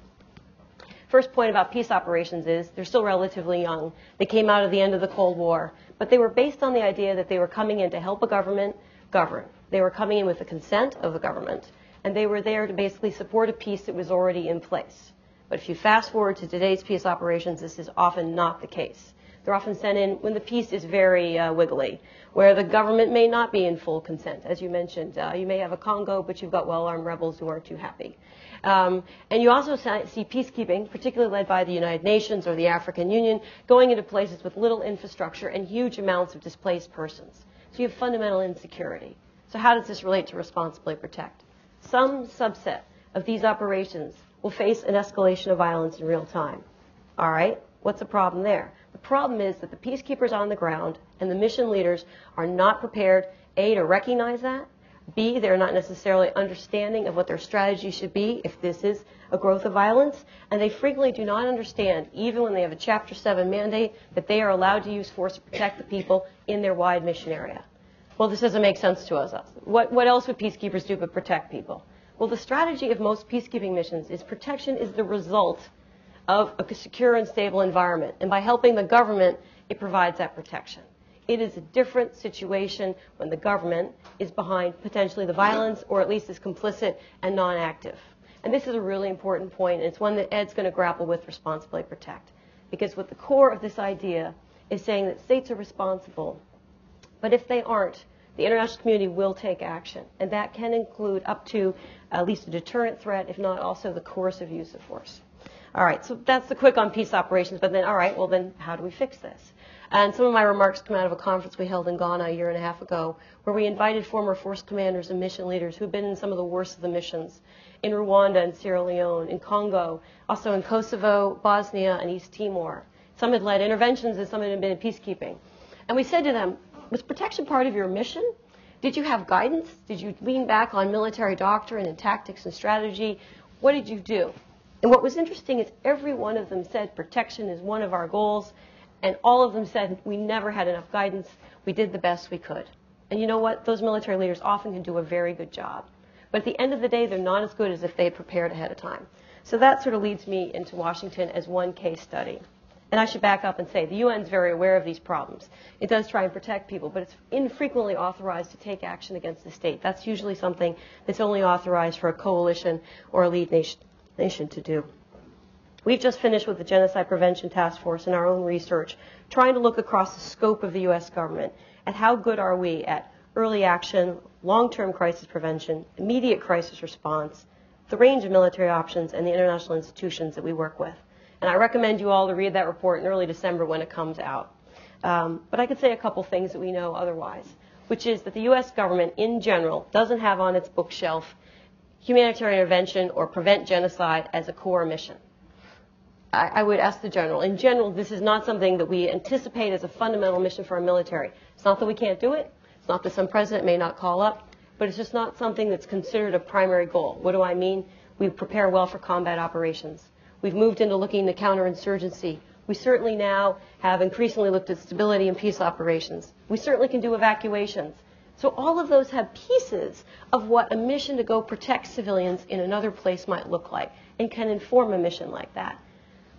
First point about peace operations is they're still relatively young. They came out of the end of the Cold War, but they were based on the idea that they were coming in to help a government govern. They were coming in with the consent of the government, and they were there to basically support a peace that was already in place. But if you fast forward to today's peace operations, this is often not the case. They're often sent in when the peace is very uh, wiggly, where the government may not be in full consent. As you mentioned, uh, you may have a Congo, but you've got well-armed rebels who aren't too happy. Um, and you also see peacekeeping, particularly led by the United Nations or the African Union, going into places with little infrastructure and huge amounts of displaced persons. So you have fundamental insecurity. So how does this relate to responsibly protect? Some subset of these operations will face an escalation of violence in real time. All right? What's the problem there? The problem is that the peacekeepers on the ground and the mission leaders are not prepared, A, to recognize that, B, they're not necessarily understanding of what their strategy should be if this is a growth of violence. And they frequently do not understand, even when they have a Chapter 7 mandate, that they are allowed to use force to protect the people in their wide mission area. Well, this doesn't make sense to us. What, what else would peacekeepers do but protect people? Well, the strategy of most peacekeeping missions is protection is the result of a secure and stable environment. And by helping the government, it provides that protection. It is a different situation when the government is behind potentially the violence or at least is complicit and non active. And this is a really important point, and it's one that Ed's going to grapple with responsibly protect. Because what the core of this idea is saying that states are responsible, but if they aren't, the international community will take action. And that can include up to at least a deterrent threat, if not also the coercive use of force. All right, so that's the quick on peace operations, but then, all right, well, then how do we fix this? And some of my remarks come out of a conference we held in Ghana a year and a half ago, where we invited former force commanders and mission leaders who've been in some of the worst of the missions in Rwanda and Sierra Leone, in Congo, also in Kosovo, Bosnia, and East Timor. Some had led interventions and some had been in peacekeeping. And we said to them, was protection part of your mission? Did you have guidance? Did you lean back on military doctrine and tactics and strategy? What did you do? And what was interesting is every one of them said protection is one of our goals and all of them said, we never had enough guidance. We did the best we could. And you know what? Those military leaders often can do a very good job. But at the end of the day, they're not as good as if they had prepared ahead of time. So that sort of leads me into Washington as one case study. And I should back up and say the UN is very aware of these problems. It does try and protect people, but it's infrequently authorized to take action against the state. That's usually something that's only authorized for a coalition or a lead nation, nation to do. We've just finished with the Genocide Prevention Task Force in our own research, trying to look across the scope of the U.S. government at how good are we at early action, long-term crisis prevention, immediate crisis response, the range of military options, and the international institutions that we work with. And I recommend you all to read that report in early December when it comes out. Um, but I could say a couple things that we know otherwise, which is that the U.S. government in general doesn't have on its bookshelf humanitarian intervention or prevent genocide as a core mission. I, I would ask the general. In general, this is not something that we anticipate as a fundamental mission for our military. It's not that we can't do it. It's not that some president may not call up, but it's just not something that's considered a primary goal. What do I mean? We prepare well for combat operations. We've moved into looking at counterinsurgency. We certainly now have increasingly looked at stability and peace operations. We certainly can do evacuations. So all of those have pieces of what a mission to go protect civilians in another place might look like and can inform a mission like that.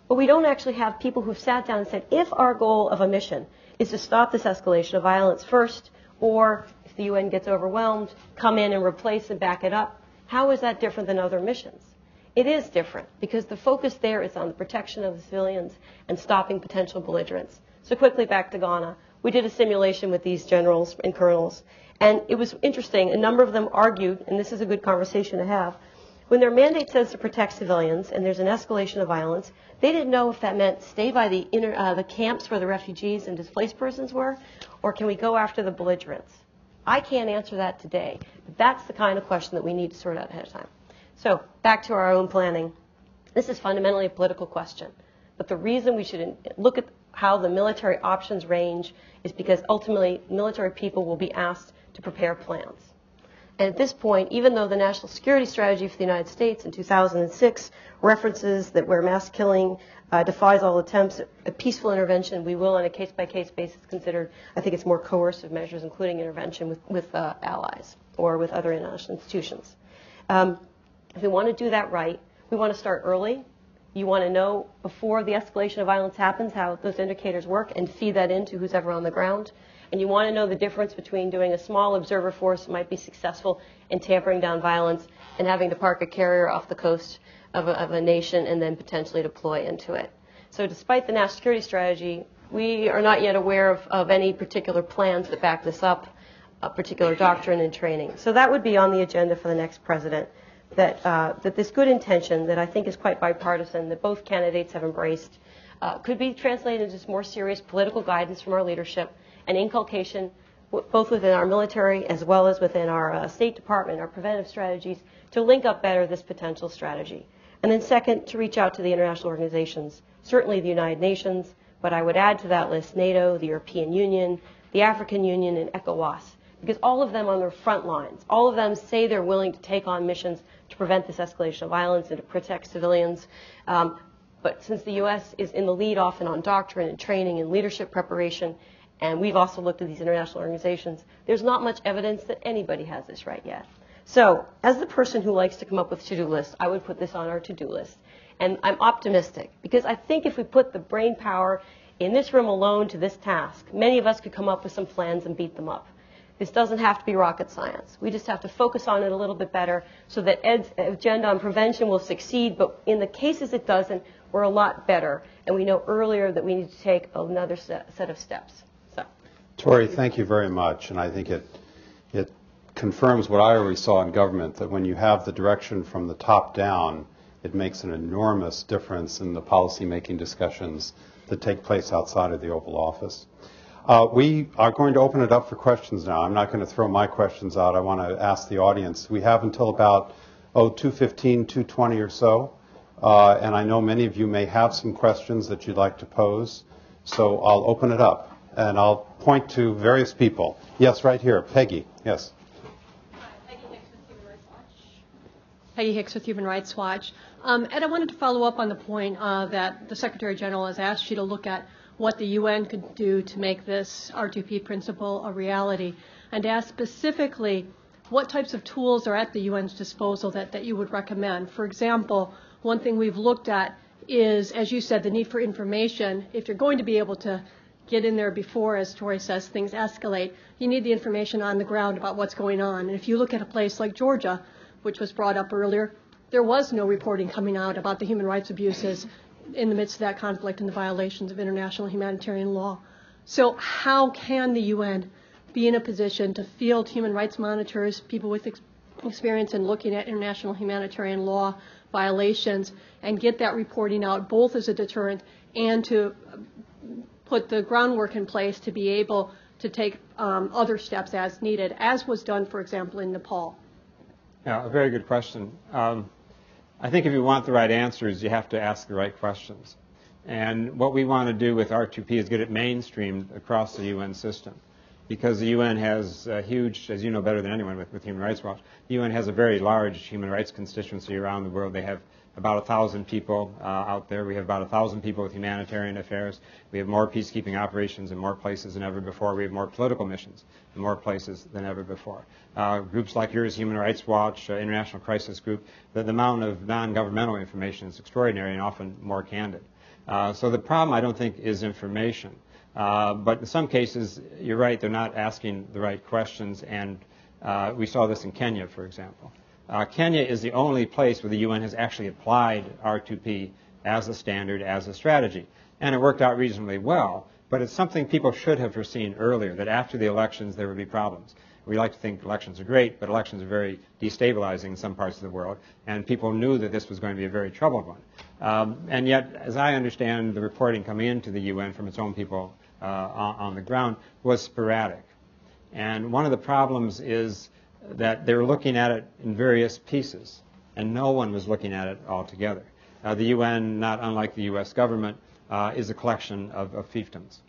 But we don't actually have people who've sat down and said, if our goal of a mission is to stop this escalation of violence first, or if the UN gets overwhelmed, come in and replace and back it up, how is that different than other missions? It is different because the focus there is on the protection of the civilians and stopping potential belligerents. So quickly back to Ghana. We did a simulation with these generals and colonels, and it was interesting. A number of them argued, and this is a good conversation to have, when their mandate says to protect civilians and there's an escalation of violence, they didn't know if that meant stay by the, inner, uh, the camps where the refugees and displaced persons were, or can we go after the belligerents? I can't answer that today, but that's the kind of question that we need to sort out ahead of time. So back to our own planning. This is fundamentally a political question, but the reason we should look at how the military options range is because ultimately military people will be asked to prepare plans. And at this point, even though the national security strategy for the United States in 2006 references that where mass killing uh, defies all attempts at peaceful intervention, we will, on a case-by-case basis, consider, I think it's more coercive measures, including intervention with, with uh, allies or with other international institutions. Um, if we want to do that right, we want to start early. You want to know before the escalation of violence happens how those indicators work and feed that into who's ever on the ground and you want to know the difference between doing a small observer force that might be successful in tampering down violence and having to park a carrier off the coast of a, of a nation and then potentially deploy into it. So despite the national security strategy, we are not yet aware of, of any particular plans that back this up, a particular doctrine and training. So that would be on the agenda for the next president. That, uh, that this good intention that I think is quite bipartisan, that both candidates have embraced, uh, could be translated into more serious political guidance from our leadership and inculcation, both within our military as well as within our uh, State Department, our preventive strategies, to link up better this potential strategy. And then second, to reach out to the international organizations, certainly the United Nations, but I would add to that list NATO, the European Union, the African Union, and ECOWAS, because all of them on the front lines, all of them say they're willing to take on missions to prevent this escalation of violence and to protect civilians. Um, but since the U.S. is in the lead often on doctrine and training and leadership preparation, and we've also looked at these international organizations, there's not much evidence that anybody has this right yet. So, as the person who likes to come up with to-do lists, I would put this on our to-do list. And I'm optimistic because I think if we put the brain power in this room alone to this task, many of us could come up with some plans and beat them up. This doesn't have to be rocket science. We just have to focus on it a little bit better so that Ed's agenda on prevention will succeed, but in the cases it doesn't, we're a lot better. And we know earlier that we need to take another set, of steps. So. Tori, thank you very much. And I think it, it confirms what I always saw in government, that when you have the direction from the top down, it makes an enormous difference in the policymaking discussions that take place outside of the Oval Office. Uh, we are going to open it up for questions now. I'm not going to throw my questions out. I want to ask the audience. We have until about, oh, 2.15, 2.20 or so. Uh, and I know many of you may have some questions that you'd like to pose. So I'll open it up and I'll point to various people. Yes, right here. Peggy. Yes. Hi, Peggy Hicks with Human Rights Watch. Peggy Hicks with Human Rights Watch. Um, Ed, I wanted to follow up on the point uh, that the Secretary General has asked you to look at what the UN could do to make this R2P principle a reality, and ask specifically what types of tools are at the UN's disposal that, that you would recommend. For example, one thing we've looked at is, as you said, the need for information. If you're going to be able to get in there before, as Tori says, things escalate, you need the information on the ground about what's going on. And if you look at a place like Georgia, which was brought up earlier, there was no reporting coming out about the human rights abuses in the midst of that conflict and the violations of international humanitarian law. So, how can the UN be in a position to field human rights monitors, people with ex- experience in looking at international humanitarian law violations, and get that reporting out both as a deterrent and to put the groundwork in place to be able to take um, other steps as needed, as was done, for example, in Nepal? Yeah, a very good question. Um, I think if you want the right answers, you have to ask the right questions. And what we want to do with R2P is get it mainstreamed across the UN system. Because the UN has a huge, as you know better than anyone with, with Human Rights Watch, the UN has a very large human rights constituency around the world. They have about a thousand people uh, out there. We have about a thousand people with humanitarian affairs. We have more peacekeeping operations in more places than ever before. We have more political missions in more places than ever before. Uh, groups like yours, Human Rights Watch, uh, International Crisis Group, the, the, amount of non-governmental information is extraordinary and often more candid. Uh, so the problem, I don't think, is information. Uh, but in some cases, you're right, they're not asking the right questions, and uh, we saw this in Kenya, for example. Uh, Kenya is the only place where the UN has actually applied R2P as a standard, as a strategy. And it worked out reasonably well, but it's something people should have foreseen earlier, that after the elections there would be problems. We like to think elections are great, but elections are very destabilizing in some parts of the world, and people knew that this was going to be a very troubled one. Um, and yet, as I understand the reporting coming into the UN from its own people uh, on, on the ground, was sporadic. And one of the problems is that they were looking at it in various pieces, and no one was looking at it all together. Uh, the UN, not unlike the U.S. government, uh, is a collection of, of fiefdoms.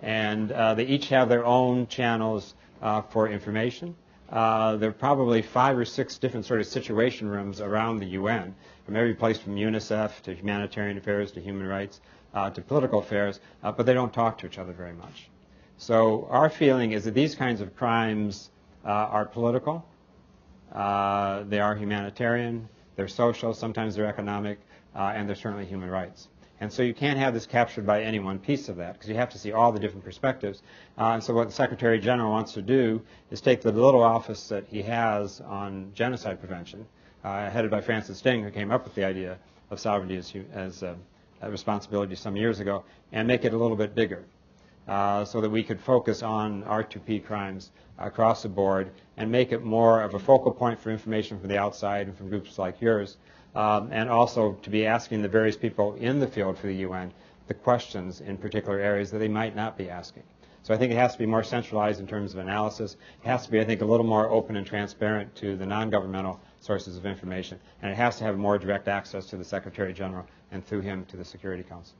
And uh, they each have their own channels uh, for information. Uh, there are probably five or six different sort of situation rooms around the UN, from every place from UNICEF to humanitarian affairs to human rights uh, to political affairs, but they don't talk to each other very much. So our feeling is that these kinds of crimes are political. Uh, they are humanitarian. They're social. Sometimes they're economic. Uh, and they're certainly human rights. And so you can't have this captured by any one piece of that because you have to see all the different perspectives. Uh, and so what the Secretary General wants to do is take the little office that he has on genocide prevention, uh, headed by Francis Deng, who came up with the idea of sovereignty as, as a responsibility some years ago, and make it a little bit bigger uh, so that we could focus on R2P crimes across the board and make it more of a focal point for information from the outside and from groups like yours, um, and also to be asking the various people in the field for the UN the questions in particular areas that they might not be asking. So I think it has to be more centralized in terms of analysis. It has to be, I think, a little more open and transparent to the non-governmental sources of information, and it has to have more direct access to the Secretary General and through him to the Security Council.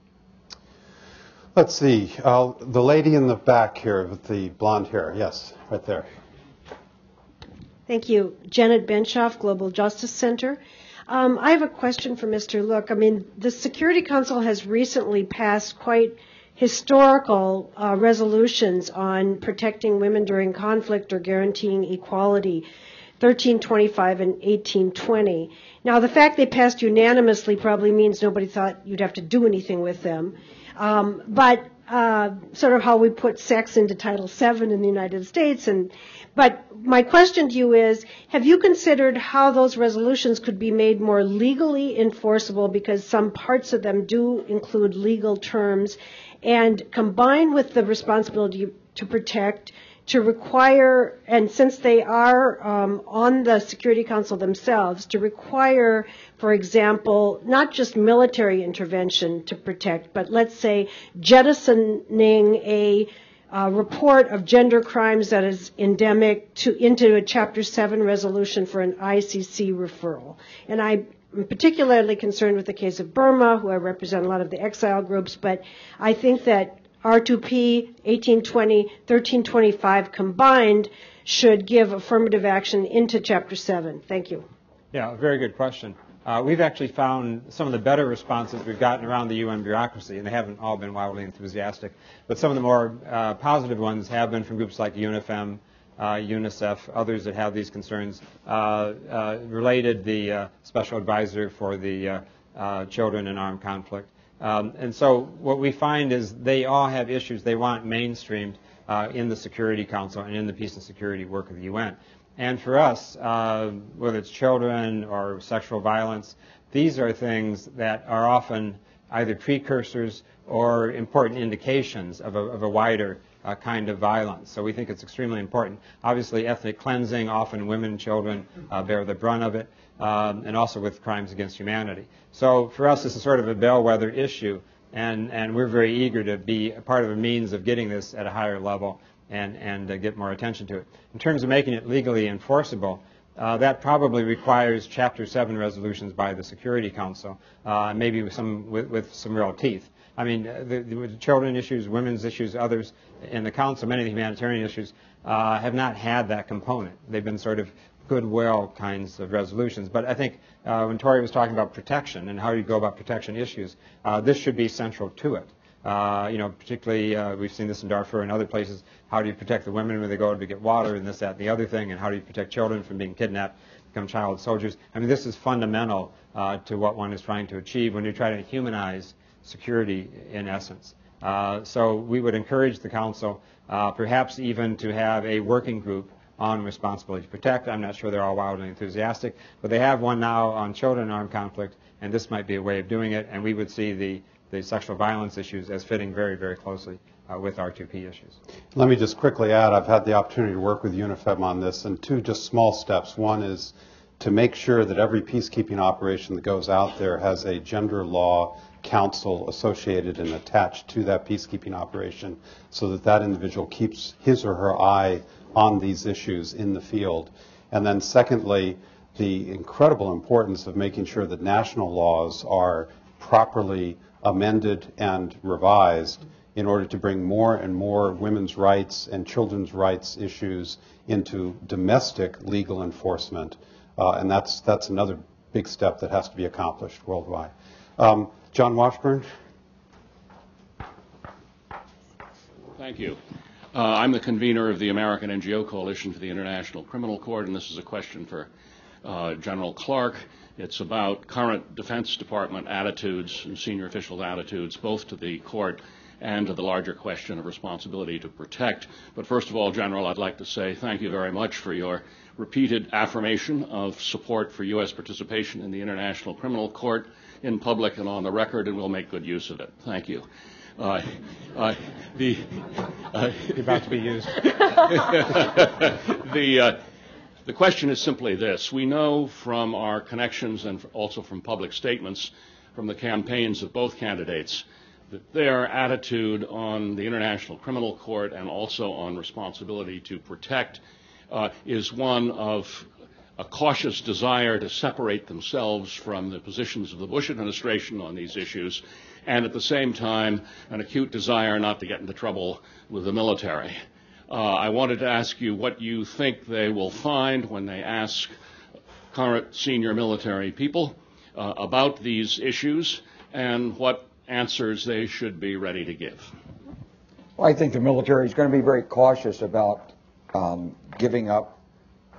Let's see. Uh, the lady in the back here with the blonde hair. Yes, right there. Thank you. Janet Benshoof, Global Justice Center. Um, I have a question for Mr. Luck. I mean, the Security Council has recently passed quite historical uh, resolutions on protecting women during conflict or guaranteeing equality. 1325 and 1820. Now, the fact they passed unanimously probably means nobody thought you'd have to do anything with them. Um, but uh, sort of how we put sex into Title VII in the United States. And but my question to you is: Have you considered how those resolutions could be made more legally enforceable? Because some parts of them do include legal terms, and combined with the responsibility to protect to require, and since they are um, on the Security Council themselves, to require, for example, not just military intervention to protect, but let's say jettisoning a uh, report of gender crimes that is endemic to into a Chapter 7 resolution for an ICC referral. And I I'm particularly concerned with the case of Burma, who I represent a lot of the exile groups, but I think that R2P, 1820, 1325 combined should give affirmative action into Chapter 7? Thank you. Yeah, a very good question. Uh, we've actually found some of the better responses we've gotten around the UN bureaucracy, and they haven't all been wildly enthusiastic, but some of the more uh, positive ones have been from groups like UNIFEM, uh, UNICEF, others that have these concerns. Uh, uh, related, the uh, special advisor for the children in armed conflict. Um, and so what we find is they all have issues they want mainstreamed in the Security Council and in the peace and security work of the UN. And for us, uh, whether it's children or sexual violence, these are things that are often either precursors or important indications of a, of a wider uh, kind of violence. So we think it's extremely important. Obviously, ethnic cleansing, often women and children uh, bear the brunt of it um, and also with crimes against humanity. So for us, this is sort of a bellwether issue, and, and we're very eager to be part of a means of getting this at a higher level and, and uh, get more attention to it. In terms of making it legally enforceable, uh, that probably requires Chapter 7 resolutions by the Security Council, uh, maybe with some, with, with, some real teeth. I mean, uh, the, the, children issues, women's issues, others in the Council, many of the humanitarian issues, uh, have not had that component. They've been sort of goodwill kinds of resolutions. But I think uh, when Tori was talking about protection and how you go about protection issues, uh, this should be central to it. Uh, you know, particularly uh, we've seen this in Darfur and other places. How do you protect the women when they go to get water and this, that, and the other thing? And how do you protect children from being kidnapped, become child soldiers? I mean, this is fundamental uh, to what one is trying to achieve when you try to humanize security in essence. Uh, so we would encourage the council, perhaps even to have a working group on responsibility to protect. I'm not sure they're all wildly enthusiastic, but they have one now on children armed conflict, and this might be a way of doing it. And we would see the, the sexual violence issues as fitting very, very closely uh, with R2P issues. Let me just quickly add, I've had the opportunity to work with UNIFEM on this, and two just small steps. One is to make sure that every peacekeeping operation that goes out there has a gender law counsel associated and attached to that peacekeeping operation so that that individual keeps his or her eye on these issues in the field. And then secondly, the incredible importance of making sure that national laws are properly amended and revised in order to bring more and more women's rights and children's rights issues into domestic legal enforcement. Uh, and that's, that's another big step that has to be accomplished worldwide. Um, John Washburn. Thank you. Uh, I'm the convener of the American NGO Coalition for the International Criminal Court, and this is a question for uh, General Clark. It's about current Defense Department attitudes and senior officials' attitudes, both to the court and to the larger question of responsibility to protect. But first of all, General, I'd like to say thank you very much for your repeated affirmation of support for U.S. participation in the International Criminal Court in public and on the record, and we'll make good use of it. Thank you. Uh, uh, the uh, about to be used. the uh, the question is simply this: We know from our connections and also from public statements from the campaigns of both candidates that their attitude on the International Criminal Court and also on responsibility to protect uh, is one of a cautious desire to separate themselves from the positions of the Bush administration on these issues and at the same time an acute desire not to get into trouble with the military. Uh, I wanted to ask you what you think they will find when they ask current senior military people uh, about these issues and what answers they should be ready to give. Well, I think the military is going to be very cautious about um, giving up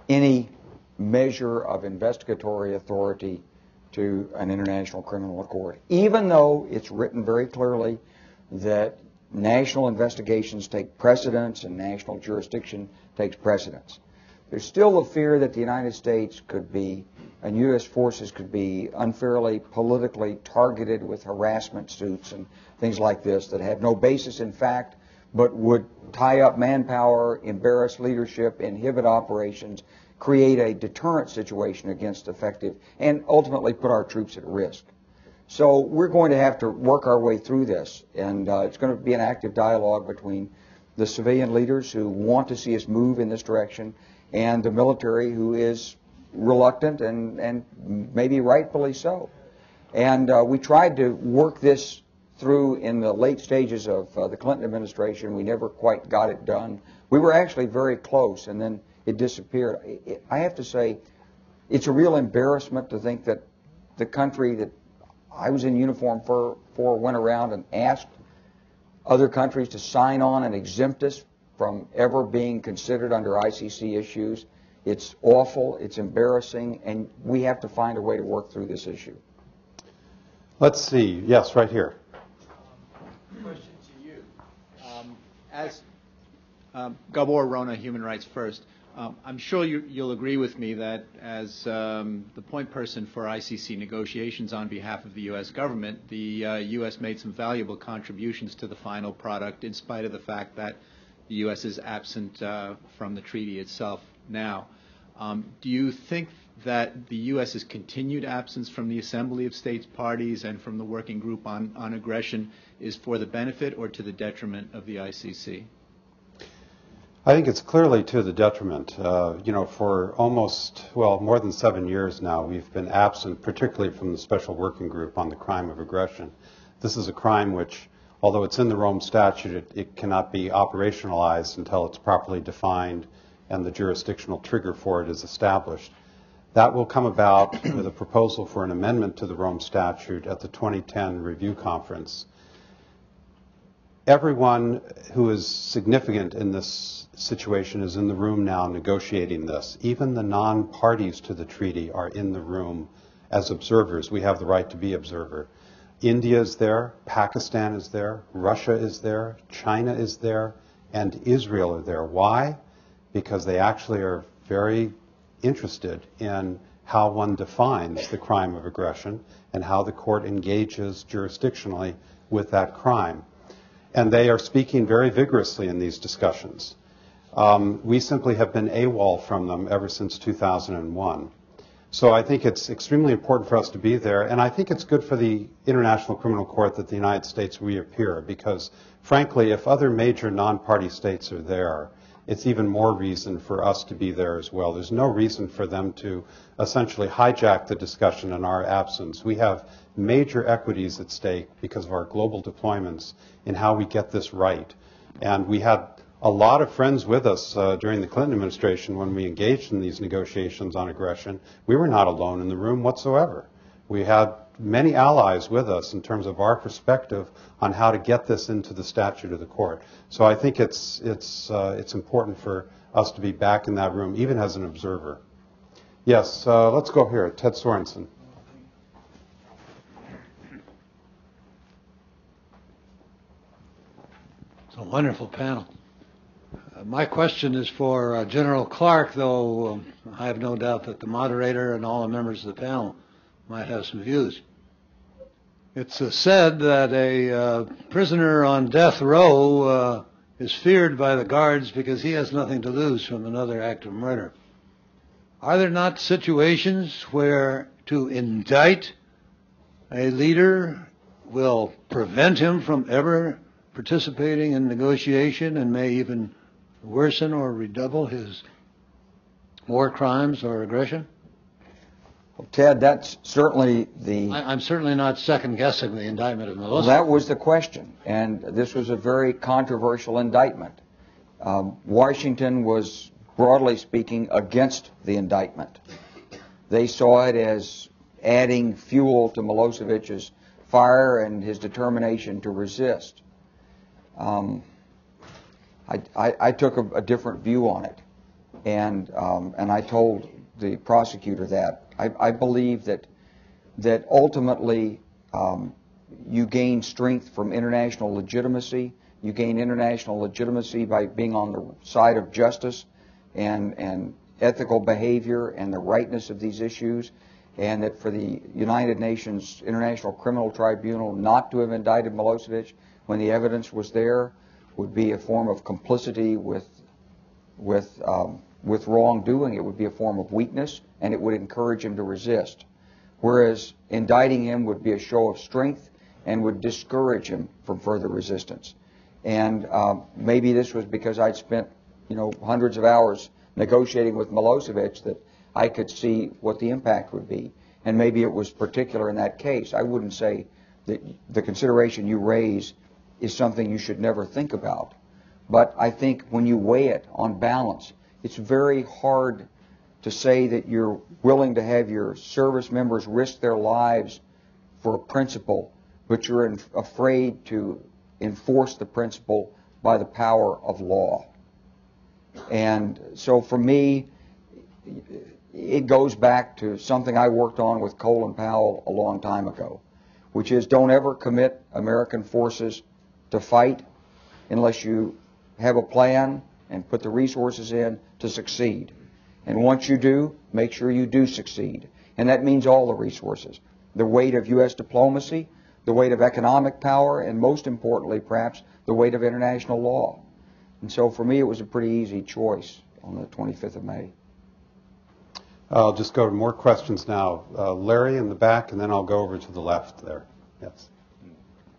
any measure of investigatory authority to an international criminal court, even though it's written very clearly that national investigations take precedence and national jurisdiction takes precedence. There's still a fear that the United States could be, and U.S. forces could be unfairly politically targeted with harassment suits and things like this that have no basis in fact, but would tie up manpower, embarrass leadership, inhibit operations, create a deterrent situation against effective, and ultimately put our troops at risk. So we're going to have to work our way through this, and uh, it's going to be an active dialogue between the civilian leaders who want to see us move in this direction and the military who is reluctant and, and maybe rightfully so. And uh, we tried to work this through in the late stages of uh, the Clinton administration. We never quite got it done. We were actually very close, and then it disappeared. I have to say, it's a real embarrassment to think that the country that I was in uniform for, for went around and asked other countries to sign on and exempt us from ever being considered under ICC issues. It's awful, it's embarrassing, and we have to find a way to work through this issue. Let's see. Yes, right here. Question to you. Um, as um, Gabor Rona, Human Rights First, um, I'm sure you, will agree with me that as um, the point person for ICC negotiations on behalf of the U.S. government, the uh, U.S. made some valuable contributions to the final product in spite of the fact that the U.S. is absent uh, from the treaty itself now. Um, do you think that the U.S.'s continued absence from the Assembly of States parties and from the Working Group on, on Aggression is for the benefit or to the detriment of the ICC? I think it's clearly to the detriment. Uh, you know, for almost, well, more than seven years now, we've been absent, particularly from the Special Working Group on the crime of aggression. This is a crime which, although it's in the Rome Statute, it, it cannot be operationalized until it's properly defined and the jurisdictional trigger for it is established. That will come about with a proposal for an amendment to the Rome Statute at the 2010 review conference. Everyone who is significant in this situation is in the room now negotiating this. Even the non parties to the treaty are in the room as observers. We have the right to be observer. India is there, Pakistan is there, Russia is there, China is there, and Israel are there. Why? Because they actually are very interested in how one defines the crime of aggression and how the court engages jurisdictionally with that crime. And they are speaking very vigorously in these discussions. Um, we simply have been AWOL from them ever since 2001. So I think it's extremely important for us to be there, and I think it's good for the International Criminal Court that the United States reappear, because frankly, if other major non-party states are there, it's even more reason for us to be there as well. There's no reason for them to essentially hijack the discussion in our absence. We have major equities at stake because of our global deployments in how we get this right. And we had a lot of friends with us uh, during the Clinton administration when we engaged in these negotiations on aggression. We were not alone in the room whatsoever. We had many allies with us in terms of our perspective on how to get this into the statute of the court. So I think it's it's uh, it's important for us to be back in that room, even as an observer. Yes, uh, let's go here, Ted Sorensen. It's a wonderful panel. Uh, my question is for uh, General Clark, though um, I have no doubt that the moderator and all the members of the panel might have some views. It's uh, said that a uh, prisoner on death row uh, is feared by the guards because he has nothing to lose from another act of murder. Are there not situations where to indict a leader will prevent him from ever participating in negotiation and may even worsen or redouble his war crimes or aggression? Well, Ted, that's certainly the. I, am certainly not second guessing the indictment of Milosevic. Well, that was the question, and this was a very controversial indictment. Um, Washington was, broadly speaking, against the indictment. They saw it as adding fuel to Milosevic's fire and his determination to resist. Um, I, I, I, took a, a, different view on it, and um, and I told the prosecutor that I, I believe that that ultimately um, you gain strength from international legitimacy. You gain international legitimacy by being on the side of justice and and ethical behavior and the rightness of these issues and that for the United Nations International Criminal Tribunal not to have indicted Milosevic when the evidence was there would be a form of complicity with with um, with wrongdoing. It would be a form of weakness, and it would encourage him to resist. Whereas indicting him would be a show of strength and would discourage him from further resistance. And um, maybe this was because I'd spent, you know, hundreds of hours negotiating with Milosevic that I could see what the impact would be. And maybe it was particular in that case. I wouldn't say that the consideration you raise is something you should never think about. But I think when you weigh it on balance, it's very hard to say that you're willing to have your service members risk their lives for a principle, but you're in, afraid to enforce the principle by the power of law. And so for me, it goes back to something I worked on with Colin Powell a long time ago, which is don't ever commit American forces to fight unless you have a plan and put the resources in to succeed. And once you do, make sure you do succeed. And that means all the resources. The weight of U.S. diplomacy, the weight of economic power, and most importantly, perhaps, the weight of international law. And so for me, it was a pretty easy choice on the 25th of May. I'll just go to more questions now. Uh, Larry in the back, and then I'll go over to the left there. Yes.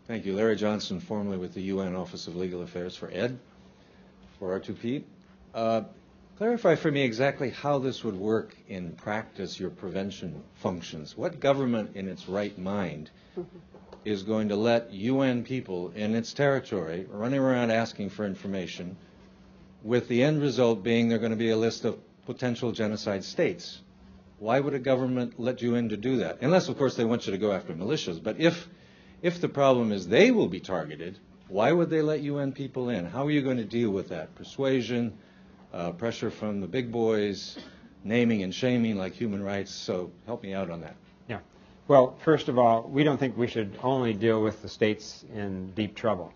Thank you. Larry Johnson, formerly with the UN Office of Legal Affairs for ED, for R2P. Uh, clarify for me exactly how this would work in practice, your prevention functions. What government in its right mind is going to let UN people in its territory running around asking for information with the end result being they're going to be a list of potential genocide states. Why would a government let you in to do that? Unless, of course, they want you to go after militias. But if, if the problem is they will be targeted, why would they let UN people in? How are you going to deal with that? Persuasion, uh, pressure from the big boys, naming and shaming like human rights. So help me out on that. Yeah. Well, first of all, we don't think we should only deal with the states in deep trouble.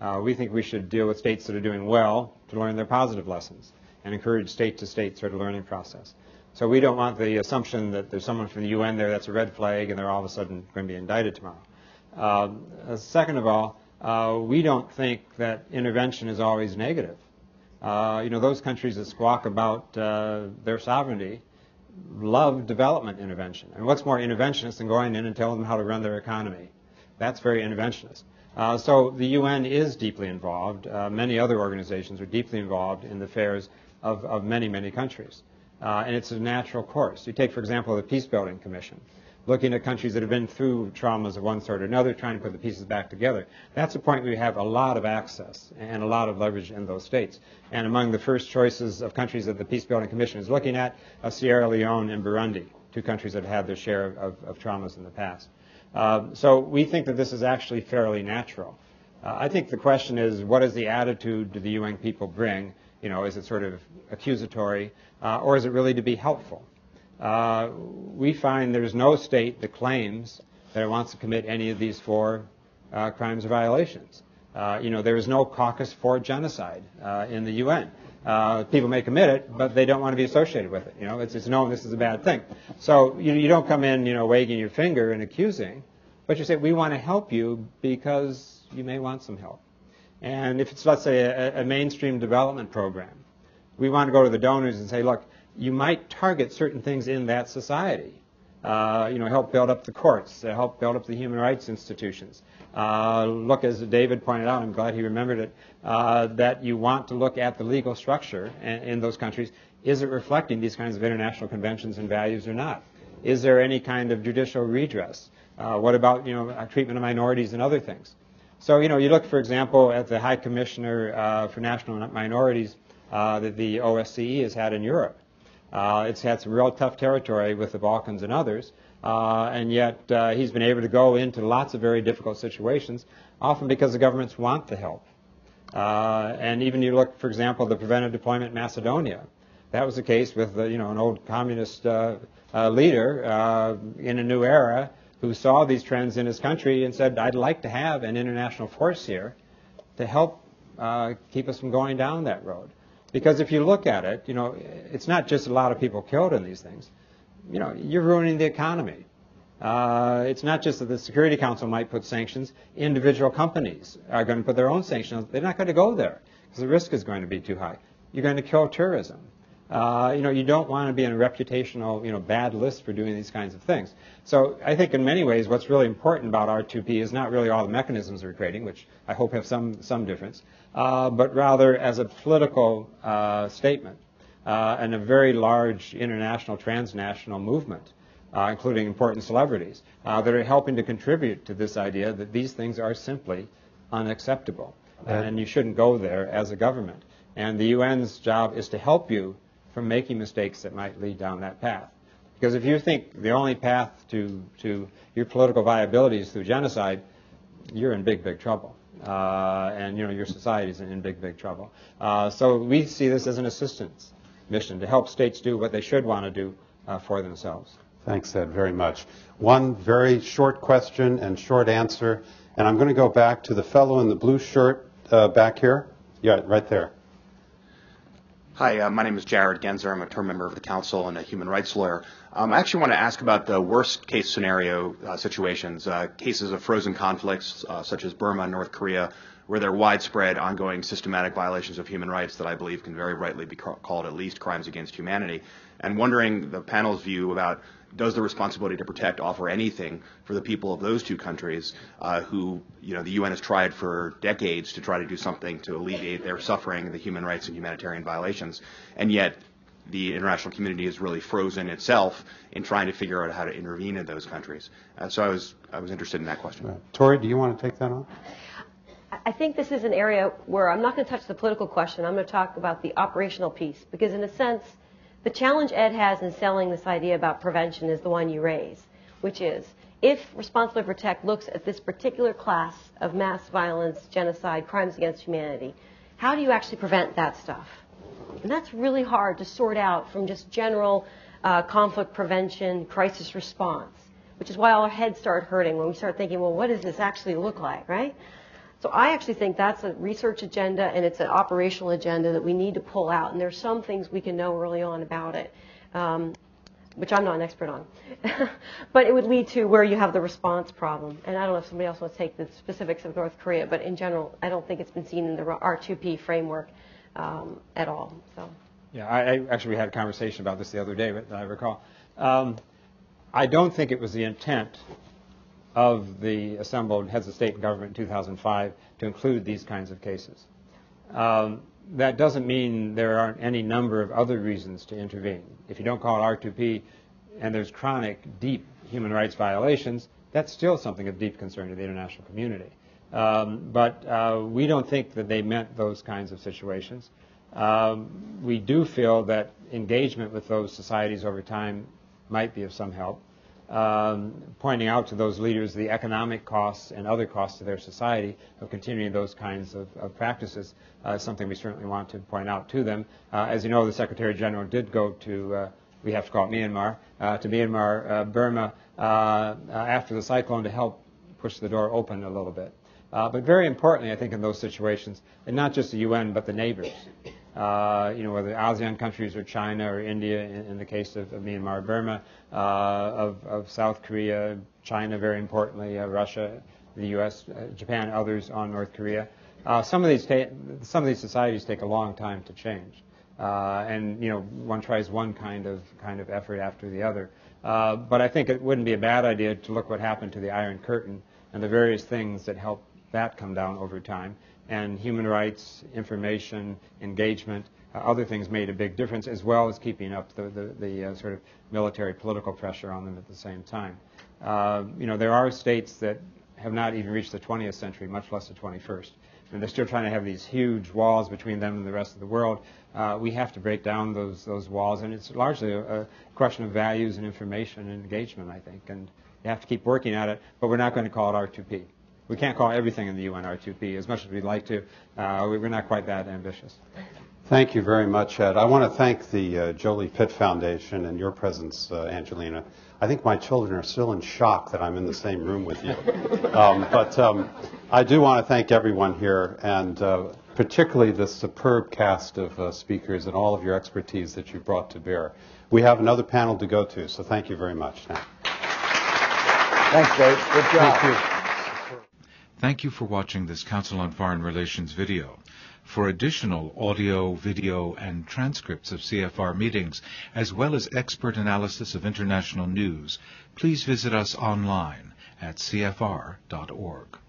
Uh, we think we should deal with states that are doing well to learn their positive lessons and encourage state-to-state sort of learning process. So we don't want the assumption that there's someone from the UN there that's a red flag and they're all of a sudden going to be indicted tomorrow. Uh, second of all, uh, we don't think that intervention is always negative. Uh, you know, those countries that squawk about uh, their sovereignty love development intervention. And what's more interventionist than going in and telling them how to run their economy? That's very interventionist. Uh, so the UN is deeply involved. Uh, many other organizations are deeply involved in the affairs of, of many, many countries. Uh, and it's a natural course. You take, for example, the Peace Building Commission, looking at countries that have been through traumas of one sort or another, trying to put the pieces back together. That's a point where you have a lot of access and a lot of leverage in those states. And among the first choices of countries that the Peace Building Commission is looking at, are Sierra Leone and Burundi, two countries that have had their share of, of, of traumas in the past. Uh, so we think that this is actually fairly natural. Uh, I think the question is, what is the attitude do the UN people bring? You know, is it sort of accusatory, uh, or is it really to be helpful? Uh, we find there's no state that claims that it wants to commit any of these four uh, crimes or violations. Uh, you know, there is no caucus for genocide uh, in the UN. Uh, people may commit it, but they don't want to be associated with it. You know, it's, it's known this is a bad thing. So you, you don't come in, you know, wagging your finger and accusing, but you say, we want to help you because you may want some help. And if it's, let's say, a, a mainstream development program, we want to go to the donors and say, look, you might target certain things in that society. Uh, you know, help build up the courts, uh, help build up the human rights institutions. Uh, look, as David pointed out, I'm glad he remembered it, uh, that you want to look at the legal structure in, in, those countries. Is it reflecting these kinds of international conventions and values or not? Is there any kind of judicial redress? Uh, what about, you know, treatment of minorities and other things? So, you know, you look, for example, at the High Commissioner uh, for National Minorities that the OSCE has had in Europe. Uh, it's had some real tough territory with the Balkans and others, uh, and yet uh, he's been able to go into lots of very difficult situations, often because the governments want the help. Uh, and even you look, for example, the preventive deployment in Macedonia. That was the case with, you know, an old communist leader in a new era who saw these trends in his country and said, I'd like to have an international force here to help uh, keep us from going down that road. Because if you look at it, you know, it's not just a lot of people killed in these things. You know, you're ruining the economy. Uh, it's not just that the Security Council might put sanctions. Individual companies are going to put their own sanctions. They're not going to go there because the risk is going to be too high. You're going to kill tourism. Uh, you know, you don't want to be in a reputational, you know, bad list for doing these kinds of things. So I think in many ways what's really important about R2P is not really all the mechanisms we're creating, which I hope have some, some difference, uh, but rather as a political uh, statement uh, and a very large international, transnational movement, uh, including important celebrities, uh, that are helping to contribute to this idea that these things are simply unacceptable. and you shouldn't go there as a government. And the UN's job is to help you from making mistakes that might lead down that path. Because if you think the only path to, to your political viability is through genocide, you're in big, big trouble. Uh, and you know your society is in big, big trouble. Uh, so we see this as an assistance mission to help states do what they should want to do uh, for themselves. Thanks, Ed, very much. One very short question and short answer, and I'm going to go back to the fellow in the blue shirt uh, back here. Yeah, right there. Hi, uh, my name is Jared Genser. I'm a term member of the council and a human rights lawyer. Um, I actually want to ask about the worst case scenario uh, situations, uh, cases of frozen conflicts uh, such as Burma and North Korea, where there are widespread, ongoing, systematic violations of human rights that I believe can very rightly be ca- called at least crimes against humanity. And wondering the panel's view about does the responsibility to protect offer anything for the people of those two countries uh, who, you know, the UN has tried for decades to try to do something to alleviate their suffering, and the human rights and humanitarian violations, and yet the international community is really frozen itself in trying to figure out how to intervene in those countries. Uh, so I was I was interested in that question. Right. Tori, do you want to take that on? I think this is an area where I'm not going to touch the political question. I'm going to talk about the operational piece because, in a sense, the challenge Ed has in selling this idea about prevention is the one you raise, which is if Responsibility to Protect looks at this particular class of mass violence, genocide, crimes against humanity, how do you actually prevent that stuff? And that's really hard to sort out from just general uh, conflict prevention, crisis response, which is why all our heads start hurting when we start thinking, well, what does this actually look like, right? So I actually think that's a research agenda and it's an operational agenda that we need to pull out. And there's some things we can know early on about it, um, which I'm not an expert on. but it would lead to where you have the response problem. And I don't know if somebody else wants to take the specifics of North Korea, but in general, I don't think it's been seen in the R2P framework um, at all. So. Yeah, I, I, actually we had a conversation about this the other day, but I recall. Um, I don't think it was the intent of the assembled heads of state and government in 2005 to include these kinds of cases. Um, that doesn't mean there aren't any number of other reasons to intervene. If you don't call it R2P and there's chronic, deep human rights violations, that's still something of deep concern to the international community. Um, but uh, we don't think that they meant those kinds of situations. Um, we do feel that engagement with those societies over time might be of some help um, pointing out to those leaders the economic costs and other costs to their society of continuing those kinds of, of practices uh, something we certainly want to point out to them. Uh, as you know, the Secretary General did go to, uh, we have to call it Myanmar, uh, to Myanmar, uh, Burma, uh, after the cyclone to help push the door open a little bit. but very importantly, I think in those situations, and not just the UN, but the neighbors uh, you know, whether ASEAN countries or China or India in, in the case of, of Myanmar, Burma, uh, of, of, South Korea, China, very importantly, uh, Russia, the U.S., uh, Japan, others on North Korea. Uh, some of these some of these societies take a long time to change, uh, and you know, one tries one kind of kind of effort after the other. but I think it wouldn't be a bad idea to look what happened to the Iron Curtain and the various things that helped that come down over time and human rights, information, engagement, uh, other things made a big difference, as well as keeping up the, the, the uh, sort of military political pressure on them at the same time. Uh, you know, there are states that have not even reached the 20th century, much less the 21st. And they're still trying to have these huge walls between them and the rest of the world. Uh, we have to break down those those walls, and it's largely a, a question of values and information and engagement, I think. And you have to keep working at it, but we're not going to call it R2P. We can't call everything in the UN R2P as much as we'd like to. Uh, we're not quite that ambitious. Thank you very much, Ed. I want to thank the uh, Jolie Pitt Foundation and your presence, uh, Angelina. I think my children are still in shock that I'm in the same room with you. Um, but um, I do want to thank everyone here, and uh, particularly the superb cast of uh, speakers and all of your expertise that you brought to bear. We have another panel to go to, so thank you very much. Now. Thanks, Dave. Good job. Thank you. Thank you for watching this Council on Foreign Relations video. For additional audio, video, and transcripts of CFR meetings, as well as expert analysis of international news, please visit us online at cfr.org.